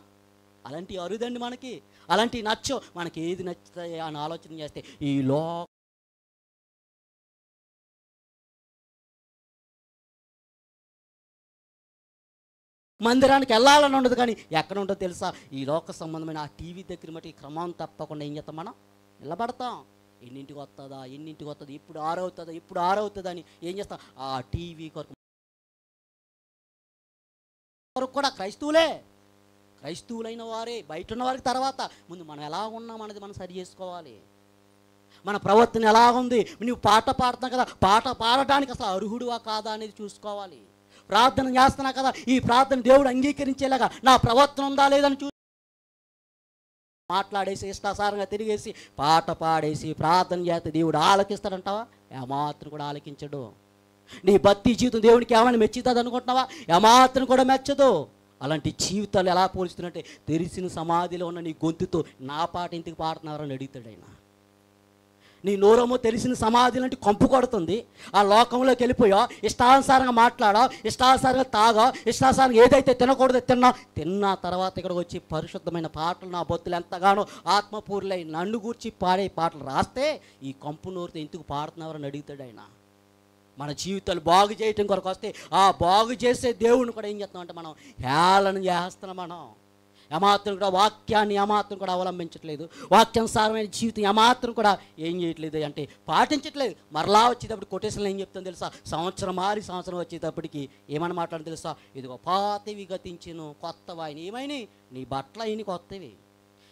Speaker 20: అలాంటి అరుదండి మనకి. అలాంటి నచ్చో మనకి ఏది నచ్చుతాయి అని ఆలోచన చేస్తే ఈ లో మందిరానికి వెళ్ళాలని ఉండదు కానీ ఎక్కడ ఉంటుందో తెలుసా? ఈ లోక సంబంధమైన ఆ టీవీ దగ్గర మట్టి క్రమం తప్పకుండా ఏం చేస్తాం మనం? నిలబడతాం. ఎన్నింటికి వస్తుందా ఎన్నింటికి వస్తుంది ఇప్పుడు ఆరవుతుందా ఇప్పుడు ఆరవుతుందా అని ఏం చేస్తాం? ఆ టీవీ కొరకు కొరకు కూడా క్రైస్తవులే. క్రైస్తవులైన వారే బయట ఉన్న వారికి తర్వాత. ముందు మనం ఎలా ఉన్నాం అనేది మనం సరి చేసుకోవాలి. మన ప్రవర్తన ఎలా ఉంది? నువ్వు పాట పాడుతున్నావు కదా పాట పాడటానికి అసలు అర్హుడువా కాదా అనేది చూసుకోవాలి. ప్రార్థన చేస్తున్నా కదా ఈ ప్రార్థన దేవుడు అంగీకరించేలాగా నా ప్రవర్తన ఉందా లేదని చూ మాట్లాడేసి ఇష్టాసారంగా తిరిగేసి పాట పాడేసి ప్రార్థన చేస్తే దేవుడు ఆలకిస్తాడంటావా? ఏమాత్రం కూడా ఆలకించడు. నీ భక్తి జీవితం దేవునికి ఏమైనా మెచ్చుతుంది అనుకుంటున్నావా? ఏమాత్రం కూడా మెచ్చదు. అలాంటి జీవితాలు ఎలా పోలుస్తున్నట్టే తెలిసిన సమాధిలో ఉన్న నీ గొంతుతో నా పాట ఇంటికి పాడుతున్నారని అడుగుతాడు ఆయన. నీ నోరమో తెలిసిన సమాధి లాంటి కంపు కొడుతుంది. ఆ లోకంలోకి వెళ్ళిపోయా ఇష్టానుసారంగా మాట్లాడా ఇష్టానుసారంగా తాగా ఇష్టానుసారంగా ఏదైతే తినకూడదో తిన్నా. తిన్న తర్వాత ఇక్కడికి వచ్చి పరిశుద్ధమైన పాటలు నా బొత్తులు ఎంతగానో ఆత్మపూర్లై నన్ను గూర్చి పాడే పాటలు రాస్తే ఈ కంపు నోరుతో ఎందుకు పాడుతున్నారని అడుగుతాడు ఆయన. మన జీవితాలు బాగు చేయటం కొరకు వస్తే ఆ బాగు చేసే దేవుడిని కూడా ఏం చేస్తాం అంటే మనం హేళన చేస్తున్నాం మనం. ఏమాత్రం కూడా వాక్యాన్ని ఏమాత్రం కూడా అవలంబించట్లేదు. వాక్యానుసారమైన జీవితం ఏమాత్రం కూడా ఏం చేయట్లేదు అంటే పాటించట్లేదు. మరలా వచ్చేటప్పుడు కొటేషన్లు ఏం చెప్తాను తెలుసా? సంవత్సరం మారి సంవత్సరం వచ్చేటప్పటికి ఏమని మాట్లాడు తెలుసా? ఇదిగో పాతవి గతించును కొత్తవి ఆయన ఏమైనాయి నీ బట్టలు అయిన కొత్తవి.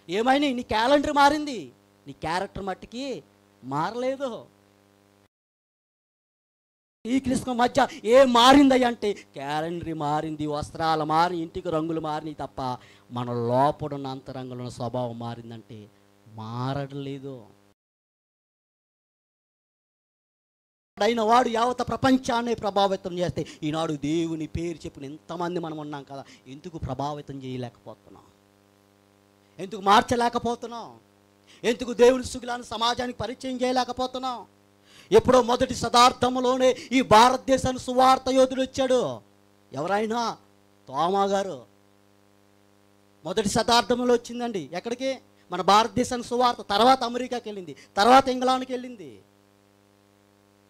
Speaker 20: ఏమైనాయి నీ క్యాలెండర్ మారింది. నీ క్యారెక్టర్ మట్టికి మారలేదు. ఈ కృష్ణ మధ్య ఏ మారిందయ్య అంటే క్యాలెండర్ మారింది వస్త్రాలు మారి ఇంటికి రంగులు మారినాయి తప్ప మన లోపడున్న అంతరంగంలో ఉన్న స్వభావం మారిందంటే మారడం లేదు. అయిన వాడు యావత ప్రపంచాన్ని ప్రభావితం చేస్తే ఈనాడు దేవుని పేరు చెప్పిన ఎంతమంది మనం ఉన్నాం కదా ఎందుకు ప్రభావితం చేయలేకపోతున్నాం? ఎందుకు మార్చలేకపోతున్నాం? ఎందుకు దేవుని సుగులాన్ని సమాజానికి పరిచయం చేయలేకపోతున్నాం? ఎప్పుడో మొదటి శతాబ్దంలోనే ఈ భారతదేశానికి సువార్త యోధుడు వచ్చాడు. ఎవరైనా? తోమా గారు. మొదటి శతాబ్దంలో వచ్చిందండి. ఎక్కడికి? మన భారతదేశానికి సువార్త తర్వాత అమెరికాకి వెళ్ళింది తర్వాత ఇంగ్లాండ్కి వెళ్ళింది.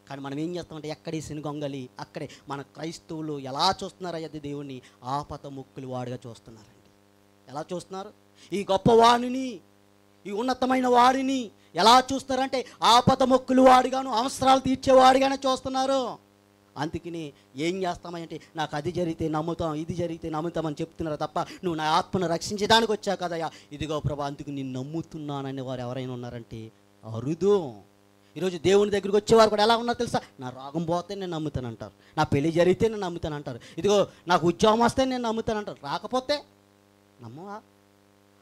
Speaker 20: కానీ మనం ఏం చేస్తామంటే ఎక్కడే శనిగొంగలి అక్కడే మన క్రైస్తవులు ఎలా చూస్తున్నారు అయ్యది దేవుణ్ణి? ఆపత ముక్కులు వాడిగా చూస్తున్నారండి. ఎలా చూస్తున్నారు? ఈ గొప్పవాణిని ఈ ఉన్నతమైన వాడిని ఎలా చూస్తారంటే ఆపద మొక్కులు వాడిగాను అవసరాలు తీర్చేవాడిగానే చూస్తున్నారు. అందుకని ఏం చేస్తామంటే నాకు అది జరిగితే నమ్ముతాం ఇది జరిగితే నమ్ముతామని చెప్తున్నారు తప్ప నువ్వు నా ఆత్మను రక్షించడానికి వచ్చావు కదయ్యా. ఇదిగో ప్రభా అందుకు నేను నమ్ముతున్నానని వారు ఎవరైనా ఉన్నారంటే అరుదు. ఈరోజు దేవుని దగ్గరికి వచ్చేవారు కూడా ఎలా ఉన్నారు తెలుసా? నా రోగం పోతే నేను నమ్ముతాను అంటారు నా పెళ్ళి జరిగితే నేను నమ్ముతాను అంటారు ఇదిగో నాకు ఉద్యోగం వస్తే నేను నమ్ముతాను అంటారు రాకపోతే నమ్మవా?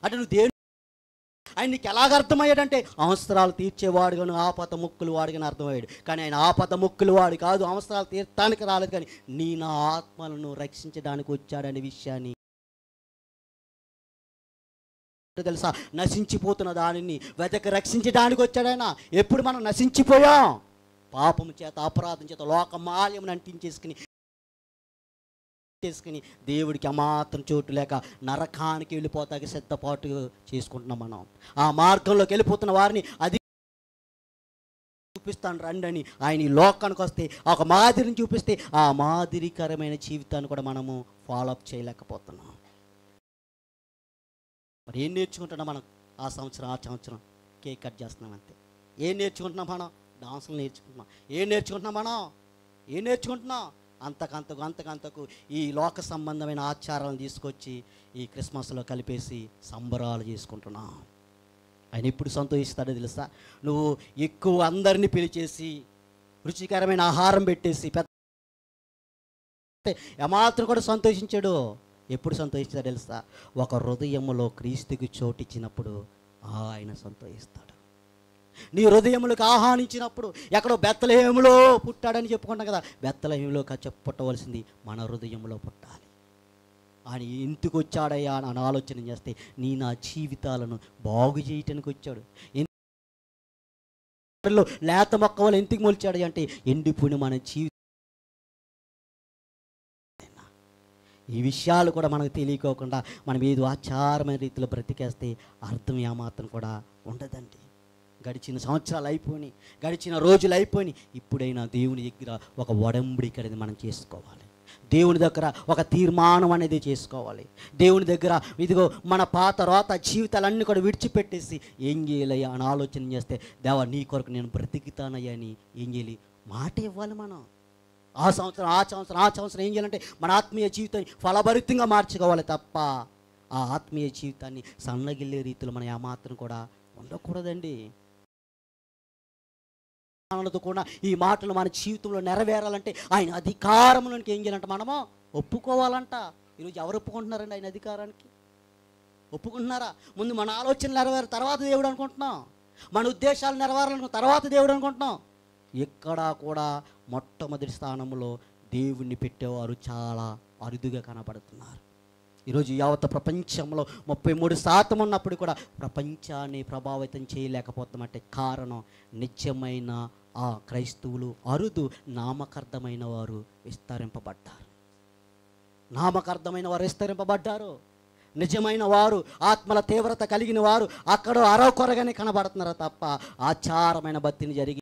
Speaker 20: అంటే నువ్వు దేవుని ఆయన నీకు ఎలాగ అర్థమయ్యాడంటే అవసరాలు తీర్చేవాడుగాను ఆపత ముక్కులు వాడుగాను అర్థమయ్యాడు. కానీ ఆయన ఆపత ముక్కులు వాడు కాదు అవసరాలు తీర్చడానికి రాలేదు. కానీ నీ నా ఆత్మలను రక్షించడానికి వచ్చాడనే విషయాన్ని తెలుసా? నశించిపోతున్న దానిని వెతక రక్షించడానికి వచ్చాడైనా ఎప్పుడు మనం నశించిపోయాం? పాపం చేత అపరాధం చేత లోక మాల్యం అంటించేసుకుని చేసుకుని దేవుడికి అమాత్రం చోటు లేక నరకానికి వెళ్ళిపోతాకి సిద్ధపాటు చేసుకుంటున్నాం మనం. ఆ మార్గంలోకి వెళ్ళిపోతున్న వారిని అది చూపిస్తాను రండి అని ఆయన ఈ లోకానికి వస్తే ఒక మాదిరిని చూపిస్తే ఆ మాదిరికరమైన జీవితాన్ని కూడా మనము ఫాలోఅప్ చేయలేకపోతున్నాం. మరి ఏం నేర్చుకుంటున్నాం మనం ఆ సంవత్సరం ఆ సంవత్సరం? కేక్ కట్ చేస్తున్నాం అంతే. ఏం నేర్చుకుంటున్నాం మనం? డాన్సులు నేర్చుకుంటున్నాం. ఏం నేర్చుకుంటున్నాం మనం? ఏం నేర్చుకుంటున్నాం? అంతకంతకు అంతకంతకు ఈ లోక సంబంధమైన ఆచారాలను తీసుకొచ్చి ఈ క్రిస్మస్లో కలిపేసి సంబరాలు చేసుకుంటున్నాం. ఆయన ఎప్పుడు సంతోషిస్తాడో తెలుసా? నువ్వు ఎక్కువ అందరినీ పిలిచేసి రుచికరమైన ఆహారం పెట్టేసి పెద్ద ఏమాత్రం కూడా సంతోషించాడు. ఎప్పుడు సంతోషిస్తాడో తెలుసా? ఒక హృదయంలో క్రీస్తుకి చోటిచ్చినప్పుడు ఆయన సంతోషిస్తాడు. నీ హృదయములకు ఆహ్వానించినప్పుడు ఎక్కడో బెత్తలేములో పుట్టాడని చెప్పుకుంటాం కదా. బెత్తలేములో చెప్ప పుట్టవలసింది మన హృదయంలో పుట్టాలి. ఆయన ఎందుకు వచ్చాడయ్యా అని ఆలోచన చేస్తే నీ నా జీవితాలను బాగు చేయటానికి వచ్చాడు. లేత మొక్క ఎందుకు మొలిచాడు అంటే ఎండిపోయిన మన జీవితం ఈ విషయాలు కూడా మనకు తెలియకోకుండా మనం ఏదో ఆచారమైన రీతిలో బ్రతికేస్తే అర్థం ఏమాత్రం కూడా ఉండదండి. గడిచిన సంవత్సరాలు అయిపోయి గడిచిన రోజులు అయిపోయి ఇప్పుడైనా దేవుని దగ్గర ఒక ఒడంబడిక అనేది మనం చేసుకోవాలి. దేవుని దగ్గర ఒక తీర్మానం అనేది చేసుకోవాలి. దేవుని దగ్గర ఇదిగో మన పాత రోత జీవితాలన్నీ కూడా విడిచిపెట్టేసి ఏం చేయాలయ్యా అని ఆలోచన చేస్తే దేవా నీ కొరకు నేను బ్రతికితానయ్యా అని ఏం చేయాలి? మాట ఇవ్వాలి మనం. ఆ సంవత్సరం ఆ సంవత్సరం ఆ సంవత్సరం ఏం చేయాలంటే మన ఆత్మీయ జీవితాన్ని ఫలభరితంగా మార్చుకోవాలి తప్ప ఆ ఆత్మీయ జీవితాన్ని సన్నగిల్లే రీతిలో మనం ఏమాత్రం కూడా ఉండకూడదండి. కూడా ఈ మాటలు మన జీవితంలో నెరవేరాలంటే ఆయన అధికారంలోనికి ఏం చేయాలంట మనము? ఒప్పుకోవాలంట. ఈరోజు ఎవరు ఒప్పుకుంటున్నారండి ఆయన అధికారానికి? ఒప్పుకుంటున్నారా? ముందు మన ఆలోచనలు నెరవేరు తర్వాత దేవుడు అనుకుంటున్నాం. మన ఉద్దేశాలు నెరవేరాలనుకున్న తర్వాత దేవుడు అనుకుంటున్నాం. ఎక్కడా కూడా మొట్టమొదటి స్థానంలో దేవుణ్ణి పెట్టేవారు చాలా అరుదుగా కనపడుతున్నారు ఈరోజు యావత్ ప్రపంచంలో ముప్పై మూడు శాతం ఉన్నప్పుడు కూడా ప్రపంచాన్ని ప్రభావితం చేయలేకపోతామంటే కారణం నిత్యమైన ఆ క్రైస్తవులు అరుదు నామకార్థమైన వారు విస్తరింపబడ్డారు. నామకార్థమైన వారు విస్తరింపబడ్డారు. నిజమైన వారు ఆత్మల తీవ్రత కలిగిన వారు అక్కడ అరవకొరగానే కనబడుతున్నారు తప్ప ఆచారమైన భక్తిని జరిగి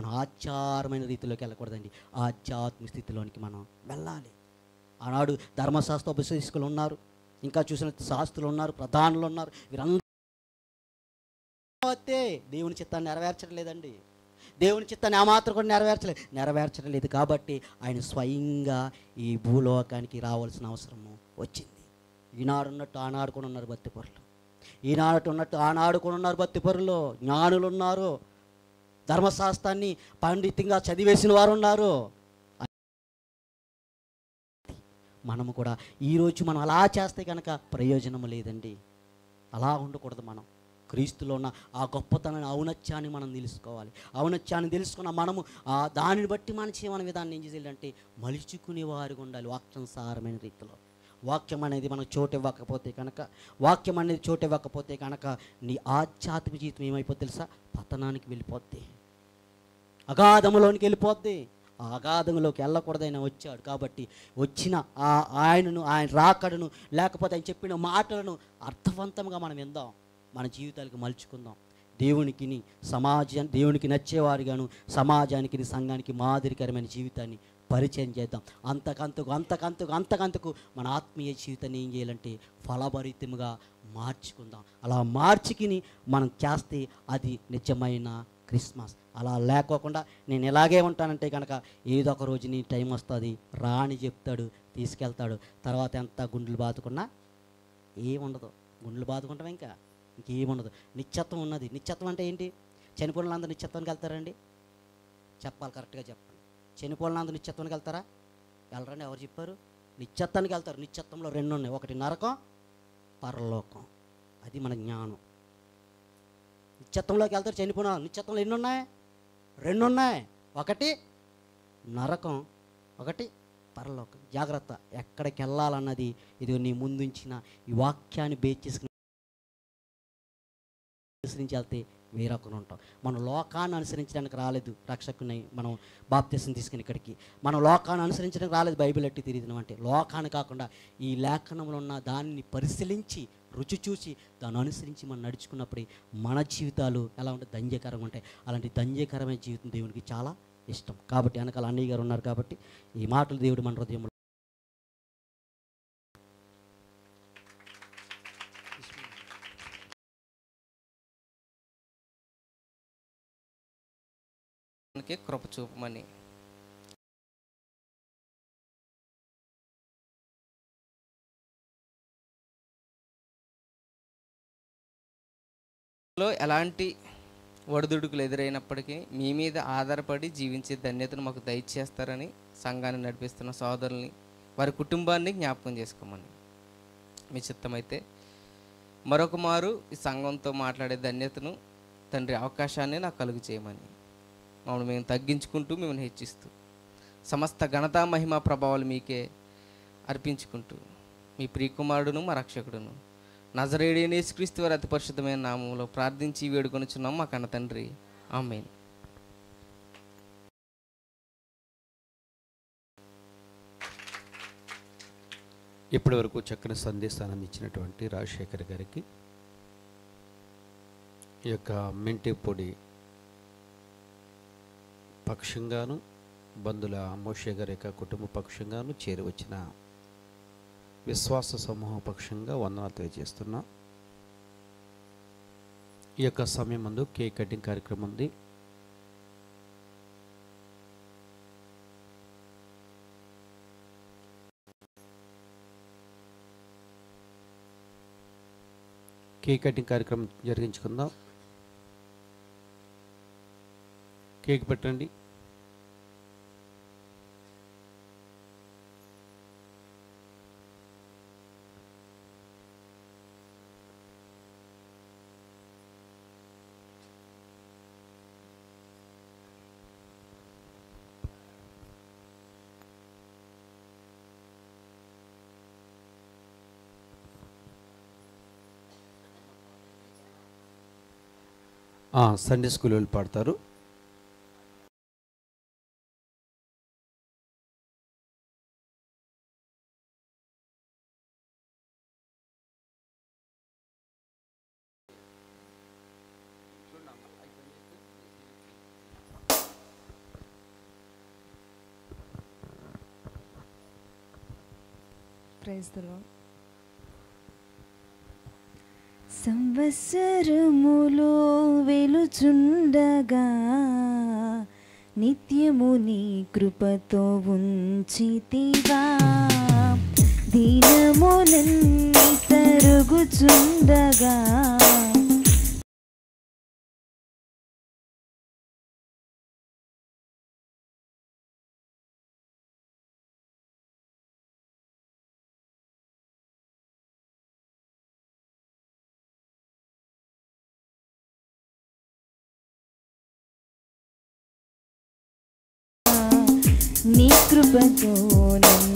Speaker 20: మనం ఆచారమైన రీతిలోకి వెళ్ళకూడదండి. ఆధ్యాత్మిక స్థితిలోనికి మనం వెళ్ళాలి. ఆనాడు ధర్మశాస్త్ర ఉపశిష్కులు ఉన్నారు ఇంకా చూసిన శాస్త్రులు ఉన్నారు ప్రధానులు ఉన్నారు వీరందరూ దేవుని చిత్తాన్ని నెరవేర్చడం లేదండి దేవుని చిత్తాన్ని ఆ మాత్రం కూడా నెరవేర్చలేదు నెరవేర్చడం లేదు కాబట్టి ఆయన స్వయంగా ఈ భూలోకానికి రావాల్సిన అవసరము వచ్చింది. ఈనాడు ఉన్నట్టు ఆనాడు కూడా ఉన్నారు బత్తిపొరలు ఈనాడు ఉన్నట్టు ఆనాడు కూడా ఉన్నారు బత్తిపొరలు జ్ఞానులు ఉన్నారు. ధర్మశాస్త్రాన్ని పాండిత్యంగా చదివేసిన వారు ఉన్నారు మనము కూడా ఈరోజు మనం అలా చేస్తే కనుక ప్రయోజనం లేదండి. అలా ఉండకూడదు మనం. క్రీస్తులో ఉన్న ఆ గొప్పతనాన్ని ఔనత్యాన్ని మనం తెలుసుకోవాలి ఔనత్యాన్ని తెలుసుకున్న మనము ఆ దానిని బట్టి మన జీవన విధానం ఏం చేయాలంటే మలుచుకునే వారిగా ఉండాలి వాక్యానుసారమైన రీతిలో. వాక్యం అనేది మనకు చోటు ఇవ్వకపోతే కనుక వాక్యం అనేది చోటు ఇవ్వకపోతే కనుక నీ ఆధ్యాత్మిక జీవితం ఏమైపోతే తెలుసా? పతనానికి వెళ్ళిపోద్ది. అగాధములోనికి వెళ్ళిపోద్ది. ఆ అగాధంలోకి వెళ్ళకూడదైన వచ్చాడు కాబట్టి వచ్చిన ఆ ఆయనను ఆయన రాకడను లేకపోతే ఆయన చెప్పిన మాటలను అర్థవంతంగా మనం విందాం. మన జీవితాలకు మలుచుకుందాం. దేవునికి సమాజం దేవునికి నచ్చేవారుగాను సమాజానికి సంఘానికి మాదిరికరమైన జీవితాన్ని పరిచయం చేద్దాం. అంతకంతకు అంతకంతకు అంతకంతకు మన ఆత్మీయ జీవితాన్ని ఏం చేయాలంటే ఫలభరితముగా మార్చుకుందాం. అలా మార్చుకుని మనం చేస్తే అది నిజమైన క్రిస్మస్. అలా లేకోకుండా నేను ఇలాగే ఉంటానంటే కనుక ఏదో ఒక రోజు నీ టైం వస్తుంది రా అని చెప్తాడు తీసుకెళ్తాడు. తర్వాత ఎంత గుండెలు బాదుకున్నా ఏముండదు. గుండెలు బాదుకుంటాం ఇంకా? ఇంకేముండదు. నిశ్చత్వం ఉన్నది. నిశ్చత్వం అంటే ఏంటి? చనిపోయిన వాళ్ళందరూ నిశ్చత్వానికి వెళ్తారండి? చెప్పాలి కరెక్ట్గా చెప్పండి. చనిపోయిన వాళ్ళందరూ నిశ్చత్వానికి వెళ్తారా? వెళ్ళరండి. ఎవరు చెప్పారు? నిశ్చత్వానికి వెళ్తారు. నిశ్చత్వంలో రెండు ఉన్నాయి ఒకటి నరకం పరలోకం. అది మన జ్ఞానం. నిశ్చత్వంలోకి వెళ్తారు చనిపోయిన నిశ్చత్వంలో ఎన్ని ఉన్నాయి రెండు ఉన్నాయి ఒకటి నరకం ఒకటి పరలోకం. జాగ్రత్త. ఎక్కడికి వెళ్ళాలన్నది ఇది నీ ముందుంచిన ఈ వాక్యాన్ని బేస్ చేసుకుని అనుసరించి వెళ్తే వేరొకరు ఉంటాం. మనం లోకాన్ని అనుసరించడానికి రాలేదు రక్షకుని మనం బాప్తీసం తీసుకుని ఇక్కడికి. మనం లోకాన్ని అనుసరించడానికి రాలేదు బైబిల్ ఎట్టి తిరిగినాం అంటే లోకాన్ని కాకుండా ఈ లేఖనంలో ఉన్న దానిని పరిశీలించి రుచి చూసి దాన్ని అనుసరించి మనం నడుచుకున్నప్పుడు మన జీవితాలు ఎలా ఉంటాయి దంజకరంగా ఉంటాయి. అలాంటి దంజకరమైన జీవితం దేవునికి చాలా ఇష్టం. కాబట్టి వెనకాల అన్నయ్య గారు ఉన్నారు కాబట్టి ఈ మాటలు దేవుడు మన హృదయంలో
Speaker 21: మనకి కృప చూపమని లో ఎలాంటి ఒడిదుడుకులు ఎదురైనప్పటికీ మీ మీద ఆధారపడి జీవించే ధన్యతను మాకు దయచేస్తారని సంఘాన్ని నడిపిస్తున్న సోదరుల్ని వారి కుటుంబాన్ని జ్ఞాపకం చేసుకోమని. మీ చిత్తమైతే మరొక మారు ఈ సంఘంతో మాట్లాడే ధన్యతను తండ్రి అవకాశాన్ని నాకు కలుగు చేయమని. మమ్మల్ని మేము తగ్గించుకుంటూ మిమ్మల్ని హెచ్చిస్తూ సమస్త ఘనత మహిమ ప్రభావాలు మీకే అర్పించుకుంటూ మీ ప్రియకుమారుడును మా రక్షకుడును నజరేడియన్ యేసుక్రీస్తు వారి అతి పరిశుద్ధమైన నామంలో ప్రార్థించి వేడుకొనుచున్నాం మా కన్న తండ్రి. ఆమెన్.
Speaker 7: ఇప్పటి వరకు చక్కని సందేశాన్ని అందించినటువంటి రాజశేఖర్ గారికి ఈ యొక్క మెంటి పొడి పక్షంగాను బంధుల మోషే గారి యొక్క కుటుంబ పక్షంగాను చేరువచ్చిన విశ్వాస సమూహ పక్షంగా వందనాలు తెలియజేస్తున్నా. ఈ యొక్క సమయం ముందు కేక్ కటింగ్ కార్యక్రమం ఉంది. కేక్ కటింగ్ కార్యక్రమం జరిగించుకుందాం. కేక్ పెట్టండి. సండే స్కూల్ వెళ్ళి పాడతారు.
Speaker 22: ప్రైజ్ ద సంవత్సరములో వెలుచుండగా నిత్యము నీ కృపతో ఉంచితివా. దినములన్నీ తరుగుచుండగా నీ కృపతో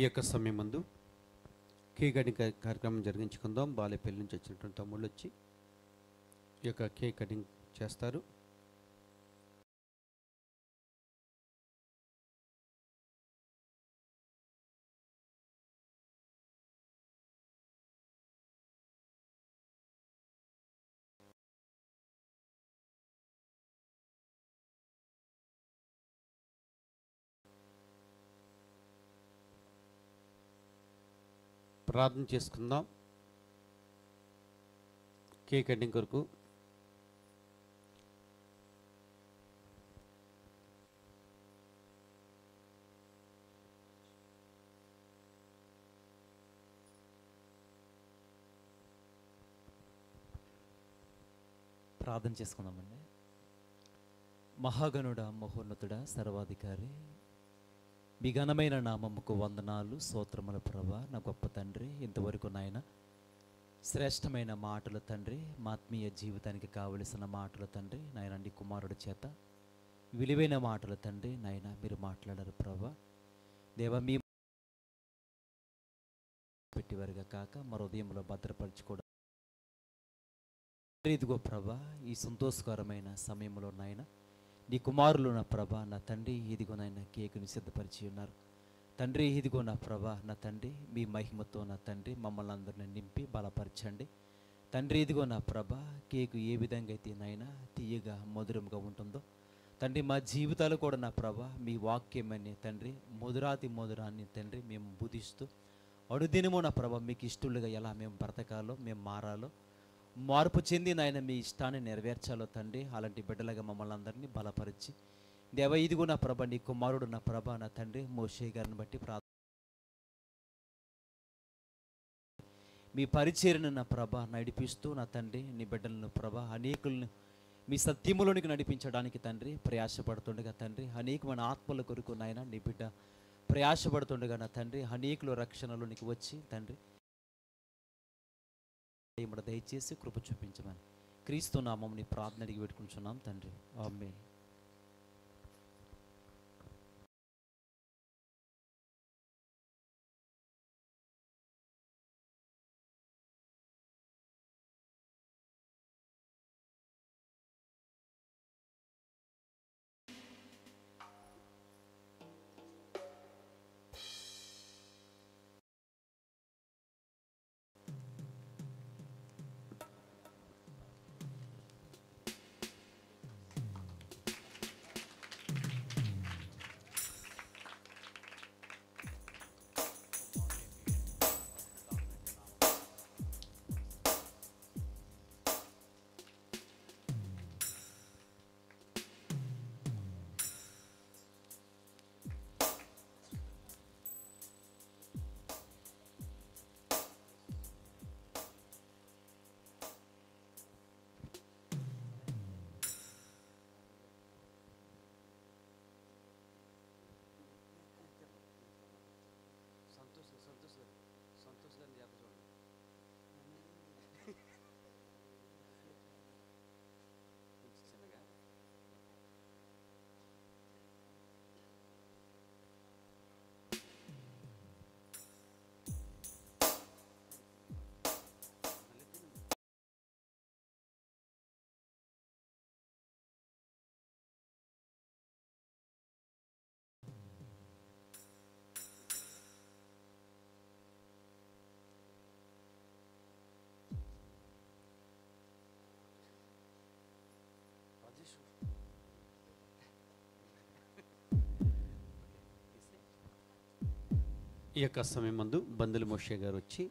Speaker 7: ఈ యొక్క సమయం ముందు కేక్ కటింగ్ కార్యక్రమం జరిగించుకుందాం. బాలేపల్లి నుంచి వచ్చినటువంటి తమ్ముళ్ళు వచ్చి ఈ యొక్క కేక్ కటింగ్ చేస్తారు. ప్రార్థన చేసుకుందాం. కేక్ కటింగ్ కొరకు.
Speaker 8: ప్రార్థన చేసుకుందామండి. మహాగణుడ మహోన్నతుడ సర్వాధికారి మీ ఘనమైన నామముకు వందనాలు. స్తోత్రముల ప్రభ నా గొప్ప తండ్రి ఇంతవరకు నాయన శ్రేష్టమైన మాటల తండ్రి మా ఆత్మీయ జీవితానికి కావలసిన మాటల తండ్రి నాయన నీ కుమారుడి చేత విలువైన మాటల తండ్రి నాయన మీరు మాట్లాడారు ప్రభ. దేవ మీ పెట్టివారుగా కాక మరో ఉదయంలో భద్రపరచుకోవడం. ఇదిగో ప్రభా ఈ సంతోషకరమైన సమయంలో నాయన నీ కుమారులు నా ప్రభ నా తండ్రి ఇదిగో నాయన కేకుని సిద్ధపరిచి ఉన్నారు. తండ్రి ఇదిగో నా ప్రభ నా తండ్రి మీ మహిమతో నా తండ్రి మమ్మల్ని అందరిని నింపి బలపరచండి. తండ్రి ఇదిగో నా ప్రభ కేకు ఏ విధంగా అయితే నాయన తీయగా మధురంగా ఉంటుందో. తండ్రి మా జీవితాలు కూడా నా ప్రభ మీ వాక్యమని తండ్రి మధురాతి మధురాన్ని తండ్రి మేము బుధిస్తూ అడుదినమో నా ప్రభ మీకు ఇష్టలుగా ఎలా మేము బ్రతకాలో మేము మారాలో మార్పు చెంది నాయన మీ ఇష్టాన్ని నెరవేర్చాలో తండ్రి. అలాంటి బిడ్డలుగా మమ్మల్ని అందరినీ బలపరిచి. దేవ ఇదిగో నా ప్రభ నీ కుమారుడు నా ప్రభ నా తండ్రి మోషే గారిని బట్టి ప్రార్థన మీ పరిచర్ను నా ప్రభ నడిపిస్తూ నా తండ్రి నీ బిడ్డలను ప్రభ అనేకులను మీ సత్యములోనికి నడిపించడానికి తండ్రి ప్రయాసపడుతుండగా తండ్రి అనేకమైన ఆత్మల కొరకు నాయన నీ బిడ్డ ప్రయాసపడుతుండగా నా తండ్రి అనేకులు రక్షణలోనికి వచ్చి తండ్రి ఇమ్మడ దయచేసి కృప చూపించమని. క్రీస్తు నామం ప్రార్థన అడిగి పెట్టుకుంటున్నాం తండ్రి. ఆమె
Speaker 7: ఈ యొక్క సమయం ముందు బందులు మోషే గారు వచ్చి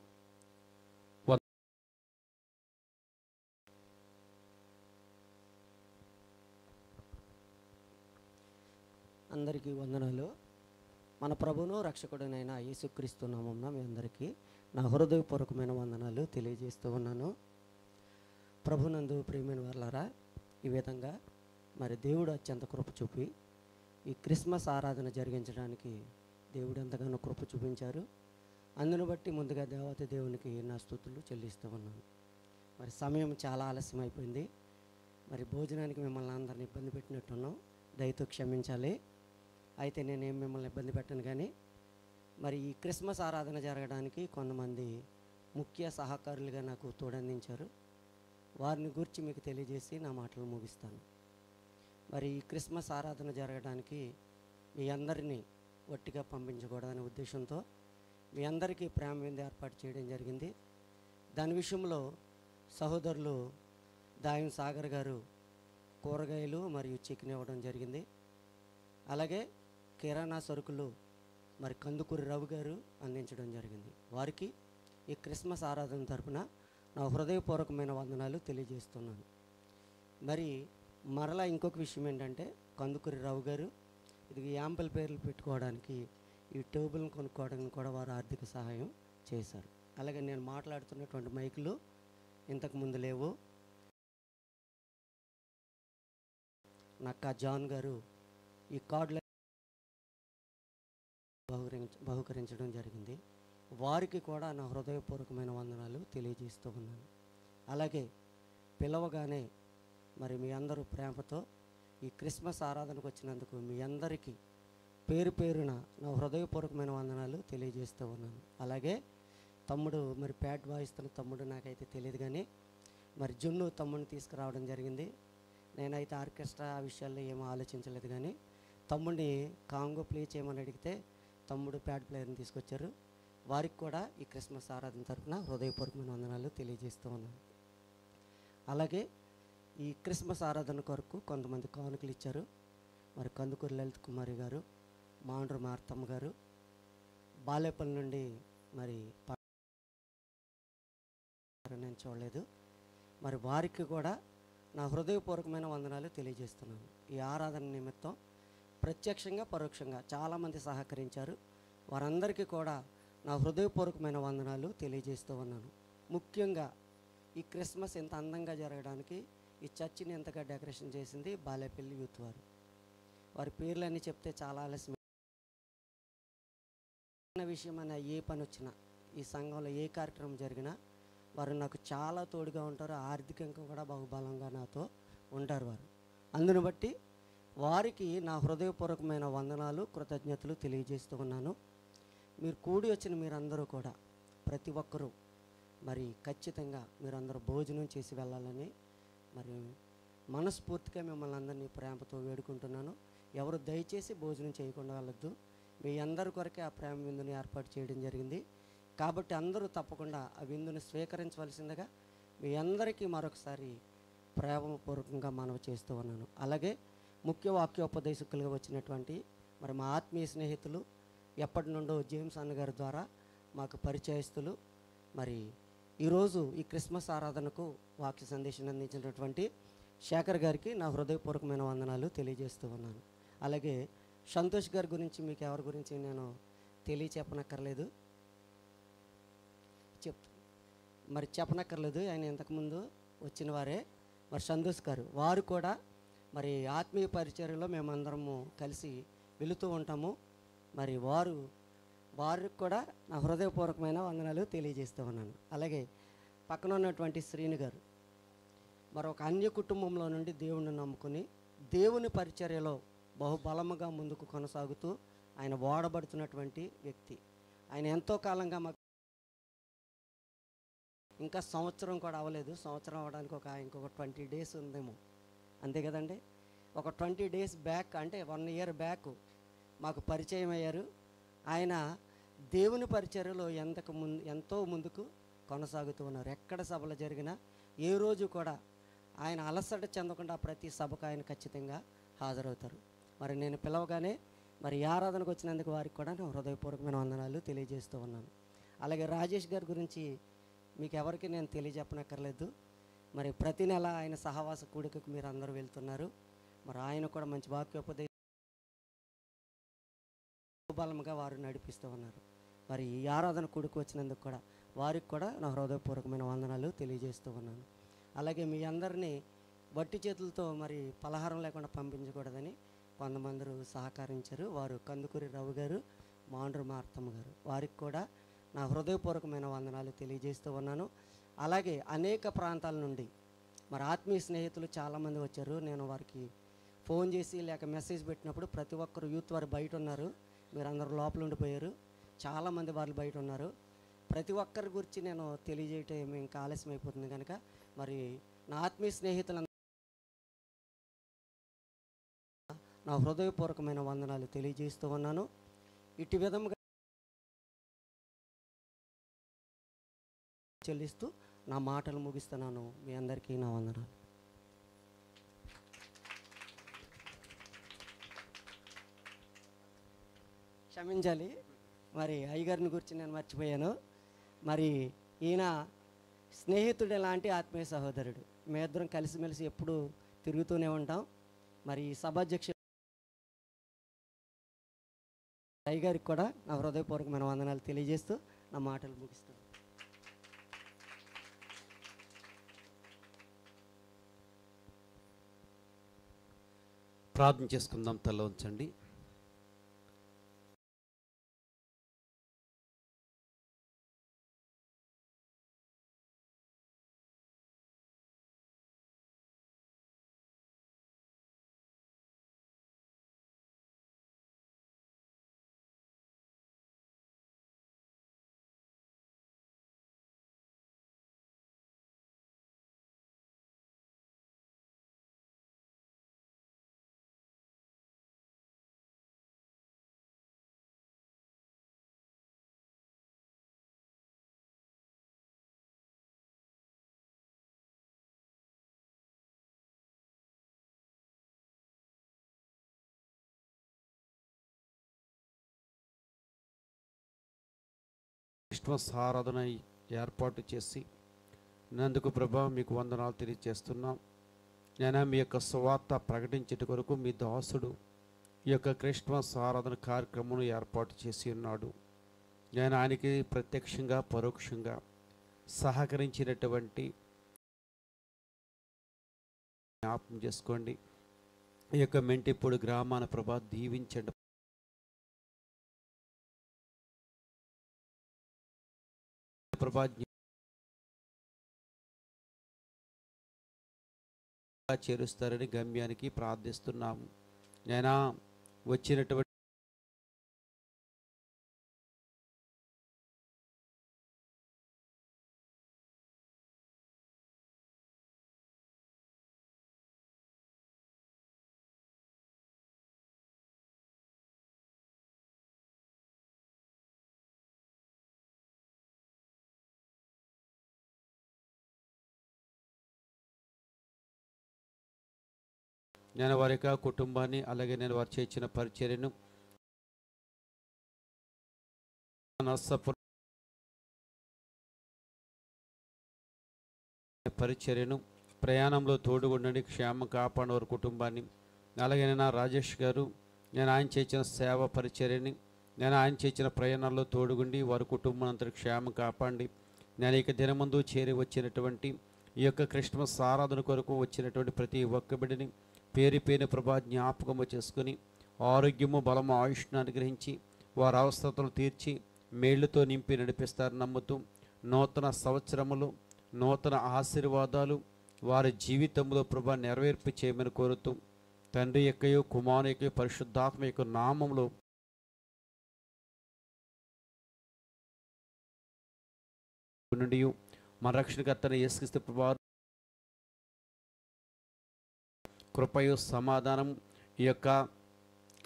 Speaker 1: అందరికీ వందనాలు. మన ప్రభును రక్షకుడునైన యేసుక్రీస్తు నామమున మీ అందరికీ నా హృదయపూర్వకమైన వందనాలు తెలియజేస్తూ ఉన్నాను. ప్రభునందు ప్రియమైన వాళ్ళారా ఈ విధంగా మరి దేవుడు అత్యంత కృప చూపి ఈ క్రిస్మస్ ఆరాధన జరిగించడానికి దేవుడు ఎంతగానో కృప చూపించారు. అందును బట్టి ముందుగా దేవత దేవునికి నా స్థుతులు చెల్లిస్తూ ఉన్నాను. మరి సమయం చాలా ఆలస్యం అయిపోయింది మరి భోజనానికి మిమ్మల్ని అందరిని ఇబ్బంది పెట్టినట్టున్నాం. దయతో క్షమించాలి. అయితే నేనేం మిమ్మల్ని ఇబ్బంది పెట్టను కానీ మరి ఈ క్రిస్మస్ ఆరాధన జరగడానికి కొంతమంది ముఖ్య సహకారులుగా నాకు తోడందించారు. వారిని గురించి మీకు తెలియజేసి నా మాటలు ముగిస్తాను. మరి ఈ క్రిస్మస్ ఆరాధన జరగడానికి మీ అందరినీ ఒట్టిగా పంపించకూడదనే ఉద్దేశంతో మీ అందరికీ ప్రేమ విందు ఏర్పాటు చేయడం జరిగింది. దాని విషయంలో సహోదరులు దాయం సాగర్ గారు కూరగాయలు మరియు చికెన్ ఇవ్వడం జరిగింది. అలాగే కిరాణా సరుకులు మరి కందుకూరి రవి గారు అందించడం జరిగింది. వారికి ఈ క్రిస్మస్ ఆరాధన తరపున నా హృదయపూర్వకమైన వందనాలు తెలియజేస్తున్నాను. మరి మరలా ఇంకొక విషయం ఏంటంటే కందుకూరి రావు గారు ఇది యాంపుల్ పేర్లు పెట్టుకోవడానికి ఈ టేబుల్ని కొనుక్కోవడానికి కూడా వారు ఆర్థిక సహాయం చేశారు. అలాగే నేను మాట్లాడుతున్నటువంటి మైకులు ఇంతకు ముందు లేవు. నక్కా జాన్ గారు ఈ కార్డుల బహుకరించ బహుకరించడం జరిగింది. వారికి కూడా నా హృదయపూర్వకమైన వందనాలు తెలియజేస్తూ ఉన్నాను. అలాగే పిలవగానే మరి మీ అందరూ ప్రేమతో ఈ క్రిస్మస్ ఆరాధనకు వచ్చినందుకు మీ అందరికీ పేరు పేరున నా హృదయపూర్వకమైన వందనాలు తెలియజేస్తూ ఉన్నాను. అలాగే తమ్ముడు మరి ప్యాడ్ వాయిస్తున్న తమ్ముడు నాకైతే తెలియదు కానీ మరి జున్ను తమ్ముడిని తీసుకురావడం జరిగింది. నేనైతే ఆర్కెస్ట్రా విషయాల్లో ఏమీ ఆలోచించలేదు కానీ తమ్ముడిని కాంగో ప్లే చేయమని అడిగితే తమ్ముడు ప్యాడ్ ప్లేయర్ని తీసుకొచ్చారు. వారికి కూడా ఈ క్రిస్మస్ ఆరాధన తరపున హృదయపూర్వకమైన వందనాలు తెలియజేస్తూ ఉన్నాను. అలాగే ఈ క్రిస్మస్ ఆరాధన కొరకు కొంతమంది కానుకలు ఇచ్చారు. మరి కందుకూరి లలిత్ కుమారి గారు మాండ్రు మార్తమ్మ గారు బాలేపల్లి నుండి మరి నేను చూడలేదు. మరి వారికి కూడా నా హృదయపూర్వకమైన వందనాలు తెలియజేస్తున్నాను. ఈ ఆరాధన నిమిత్తం ప్రత్యక్షంగా పరోక్షంగా చాలామంది సహకరించారు. వారందరికీ కూడా నా హృదయపూర్వకమైన వందనాలు తెలియజేస్తూ ఉన్నాను. ముఖ్యంగా ఈ క్రిస్మస్ ఇంత అందంగా జరగడానికి ఈ చర్చిని ఎంతగా డెకరేషన్ చేసింది బాలేపల్లి యూత్ వారు. వారి పేర్లన్నీ చెప్తే చాలా ఆలస్యం. విషయం అనే ఏ పని వచ్చినా ఈ సంఘంలో ఏ కార్యక్రమం జరిగినా వారు నాకు చాలా తోడుగా ఉంటారు ఆర్థికంగా కూడా బహుబలంగా నాతో ఉంటారు వారు. అందును బట్టి వారికి నా హృదయపూర్వకమైన వందనాలు కృతజ్ఞతలు తెలియజేస్తూ ఉన్నాను. మీరు కూడి వచ్చిన మీరందరూ కూడా ప్రతి ఒక్కరూ మరి ఖచ్చితంగా మీరందరూ భోజనం చేసి వెళ్ళాలని మరి మనస్ఫూర్తిగా మిమ్మల్ని అందరినీ ప్రేమతో వేడుకుంటున్నాను. ఎవరు దయచేసి భోజనం చేయకుండా వెళ్ళొద్దు. మీ అందరి కొరకే ఆ ప్రేమ విందుని ఏర్పాటు చేయడం జరిగింది. కాబట్టి అందరూ తప్పకుండా ఆ విందుని స్వీకరించవలసిందిగా మీ అందరికీ మరొకసారి ప్రేమపూర్వకంగా మనవి చేస్తూ ఉన్నాను. అలాగే ముఖ్య వాక్యోపదేశకులుగా వచ్చినటువంటి మరి మా ఆత్మీయ స్నేహితులు ఎప్పటి నుండో జేమ్స్ అన్న గారి ద్వారా మాకు పరిచయస్తులు మరి ఈరోజు ఈ క్రిస్మస్ ఆరాధనకు వాక్య సందేశం అందించినటువంటి శేఖర్ గారికి నా హృదయపూర్వకమైన వందనాలు తెలియజేస్తూ ఉన్నాను. అలాగే సంతోష్ గారి గురించి మీకు ఎవరి గురించి నేను తెలియచెప్పనక్కర్లేదు. చెప్ మరి చెప్పనక్కర్లేదు ఆయన ఇంతకుముందు వచ్చిన వారే. మరి సంతోష్ గారు వారు కూడా మరి ఆత్మీయ పరిచర్యలో మేమందరము కలిసి వెళుతూ ఉంటాము. మరి వారు వారికి కూడా నా హృదయపూర్వకమైన వందనాలు తెలియజేస్తూ ఉన్నాను. అలాగే పక్కన ఉన్నటువంటి శ్రీను గారు మరొక అన్య కుటుంబంలో నుండి దేవుణ్ణి నమ్ముకుని దేవుని పరిచర్యలో బహుబలముగా ముందుకు కొనసాగుతూ ఆయన వాడబడుతున్నటువంటి వ్యక్తి. ఆయన ఎంతో కాలంగా మాకు ఇంకా సంవత్సరం కూడా అవ్వలేదు. సంవత్సరం అవ్వడానికి ఒక ఇంకొక ట్వంటీ డేస్ ఉందేమో. అంతే కదండి? ఒక ట్వంటీ డేస్ బ్యాక్ అంటే వన్ ఇయర్ బ్యాక్ మాకు పరిచయం అయ్యారు. ఆయన దేవుని పరిచర్యలో ఎంతకు ముందు ఎంతో ముందుకు కొనసాగుతూ ఉన్నారు. ఎక్కడ సభలు జరిగినా ఏ రోజు కూడా ఆయన అలసట చెందకుండా ప్రతి సభకు ఆయన ఖచ్చితంగా హాజరవుతారు. మరి నేను పిలవగానే మరి ఆరాధనకు వచ్చినందుకు వారికి కూడా నేను హృదయపూర్వకమైన వందనాలు తెలియజేస్తూ ఉన్నాను. అలాగే రాజేష్ గారి గురించి మీకు ఎవరికి నేను తెలియజెప్పనక్కర్లేదు. మరి ప్రతి నెల ఆయన సహవాస కూడికకు మీరు అందరూ వెళ్తున్నారు. మరి ఆయన కూడా మంచి వాక్యోపదేశం బలముగా వారు నడిపిస్తూ ఉన్నారు. మరి ఈ ఆరాధన కొడుకు వచ్చినందుకు కూడా వారికి కూడా నా హృదయపూర్వకమైన వందనాలు తెలియజేస్తూ ఉన్నాను. అలాగే మీ అందరినీ బట్టి చేతులతో మరి పలహారం లేకుండా పంపించకూడదని కొంతమందరు సహకరించారు. వారు కందుకూరి రావు గారు మాండ్రు మార్తమ్మ గారు. వారికి కూడా నా హృదయపూర్వకమైన వందనాలు తెలియజేస్తూ ఉన్నాను. అలాగే అనేక ప్రాంతాల నుండి మరి ఆత్మీయ స్నేహితులు చాలామంది వచ్చారు. నేను వారికి ఫోన్ చేసి లేక మెసేజ్ పెట్టినప్పుడు ప్రతి ఒక్కరు యూత్ వారు బయట ఉన్నారు. మీరు లోపల ఉండిపోయారు. చాలామంది వాళ్ళు బయట ఉన్నారు. ప్రతి ఒక్కరి గురించి నేను తెలియజేయటం ఇంకా ఆలస్యం అయిపోతుంది కనుక మరి నా ఆత్మీయ స్నేహితులందరూ నా హృదయపూర్వకమైన వందనాలు తెలియజేస్తూ ఉన్నాను. ఇటు విధముగా చెల్లిస్తూ నా మాటలు ముగిస్తున్నాను. మీ అందరికీ నా వందనాలు. క్షమించాలి. మరి అయ్యగారిని గురించి నేను మర్చిపోయాను. మరి ఈయన స్నేహితుడు లాంటి ఆత్మీయ సహోదరుడు. మేమిద్దరం కలిసిమెలిసి ఎప్పుడు తిరుగుతూనే ఉంటాం. మరి ఈ సభాధ్యక్షుడు అయ్యగారికి కూడా నా హృదయపూర్వకమైన వందనాలు తెలియజేస్తూ నా మాటలు ముగిస్తాను
Speaker 7: ప్రార్థన చేసుకుందాం తల ఉంచండి. క్రిస్మస్ ఆరాధన ఏర్పాటు చేసి నందుకు ప్రభా మీకు వందనాలు తెలియజేస్తున్నాం. నేను మీ యొక్క స్వార్త ప్రకటించట కొరకు మీ దాసుడు ఈ యొక్క క్రిస్మస్ ఆరాధన కార్యక్రమం ఏర్పాటు చేసి ఉన్నాడు. నేను ఆయనకి ప్రత్యక్షంగా పరోక్షంగా సహకరించినటువంటి జ్ఞాపం చేసుకోండి. ఈ యొక్క మెంటిప్పుడు గ్రామాన ప్రభా దీవించండి. ప్రభా చేరుస్తారని గమ్యానికి ప్రార్థిస్తున్నాము. నేను వచ్చినటువంటి నేను వారి యొక్క కుటుంబాన్ని అలాగే నేను వారు చేసిన పరిచర్యను పరిచర్యను ప్రయాణంలో తోడుగుండండి క్షేమ కాపాడు వారి కుటుంబాన్ని. అలాగే నేను రాజేష్ గారు నేను ఆయన చేసిన సేవ పరిచర్యని నేను ఆయన చేసిన ప్రయాణాల్లో తోడుగుండి వారి కుటుంబం అంతటి క్షేమం కాపాడి నేను ఇక దినమందు చేరి వచ్చినటువంటి ఈ యొక్క క్రిస్మస్ ఆరాధన కొరకు వచ్చినటువంటి ప్రతి ఒక్క బిడ్డని పేరు పేరు ప్రభా జ్ఞాపకము చేసుకుని ఆరోగ్యము బలము ఆయుష్ను అనుగ్రహించి వారి అవసరతలు తీర్చి మేళ్ళతో నింపి నడిపిస్తారు నమ్ముతూ నూతన సంవత్సరములు నూతన ఆశీర్వాదాలు వారి జీవితంలో ప్రభా నెరవేర్పు చేయమని కోరుతూ తండ్రి యొక్కయో కుమారు యొక్క పరిశుద్ధాత్మ యొక్క నామంలో నుండి మన రక్షణకర్తన యేసుక్రీస్తు ప్రభా కృపయు సమాధానం ఈ యొక్క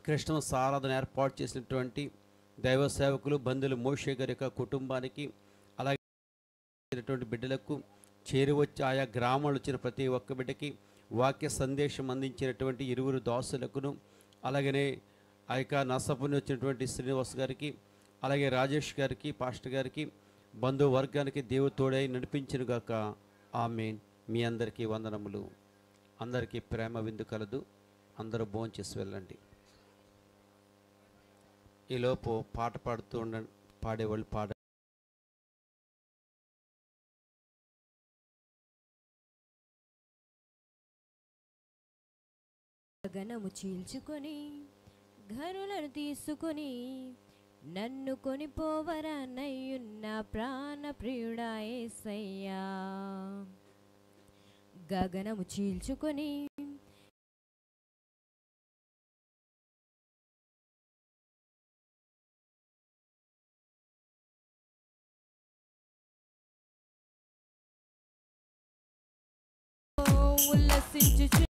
Speaker 7: క్రిస్టమస్ ఆరాధన ఏర్పాటు చేసినటువంటి దైవ సేవకులు బంధువులు మోషే గారి యొక్క కుటుంబానికి అలాగే బిడ్డలకు చేరువచ్చి ఆయా గ్రామాలు వచ్చిన ప్రతి ఒక్క బిడ్డకి వాక్య సందేశం అందించినటువంటి ఇరువురు దాసులకును అలాగనే ఆ యొక్క నసపుని వచ్చినటువంటి శ్రీనివాస్ గారికి అలాగే రాజేష్ గారికి పాస్టర్ గారికి బంధువర్గానికి దేవుతోడై నడిపించినగాక. నడిపించిన ఆమెన్. మీ అందరికీ వందనములు. అందరికీ ప్రేమ విందు కలదు. అందరూ భోంచేసి వెళ్ళండి. ఈలోపు పాట పాడుతూ ఉండ పాడేవాళ్ళు పాడ
Speaker 22: గగనము చీల్చుకొని ఘనులను తీసుకొని నన్ను కొనిపోవరా నయ్యున్న ప్రాణ ప్రియుడా ఏసయ్యా. గగనము చీల్చుకొని ఉల్లసించుచు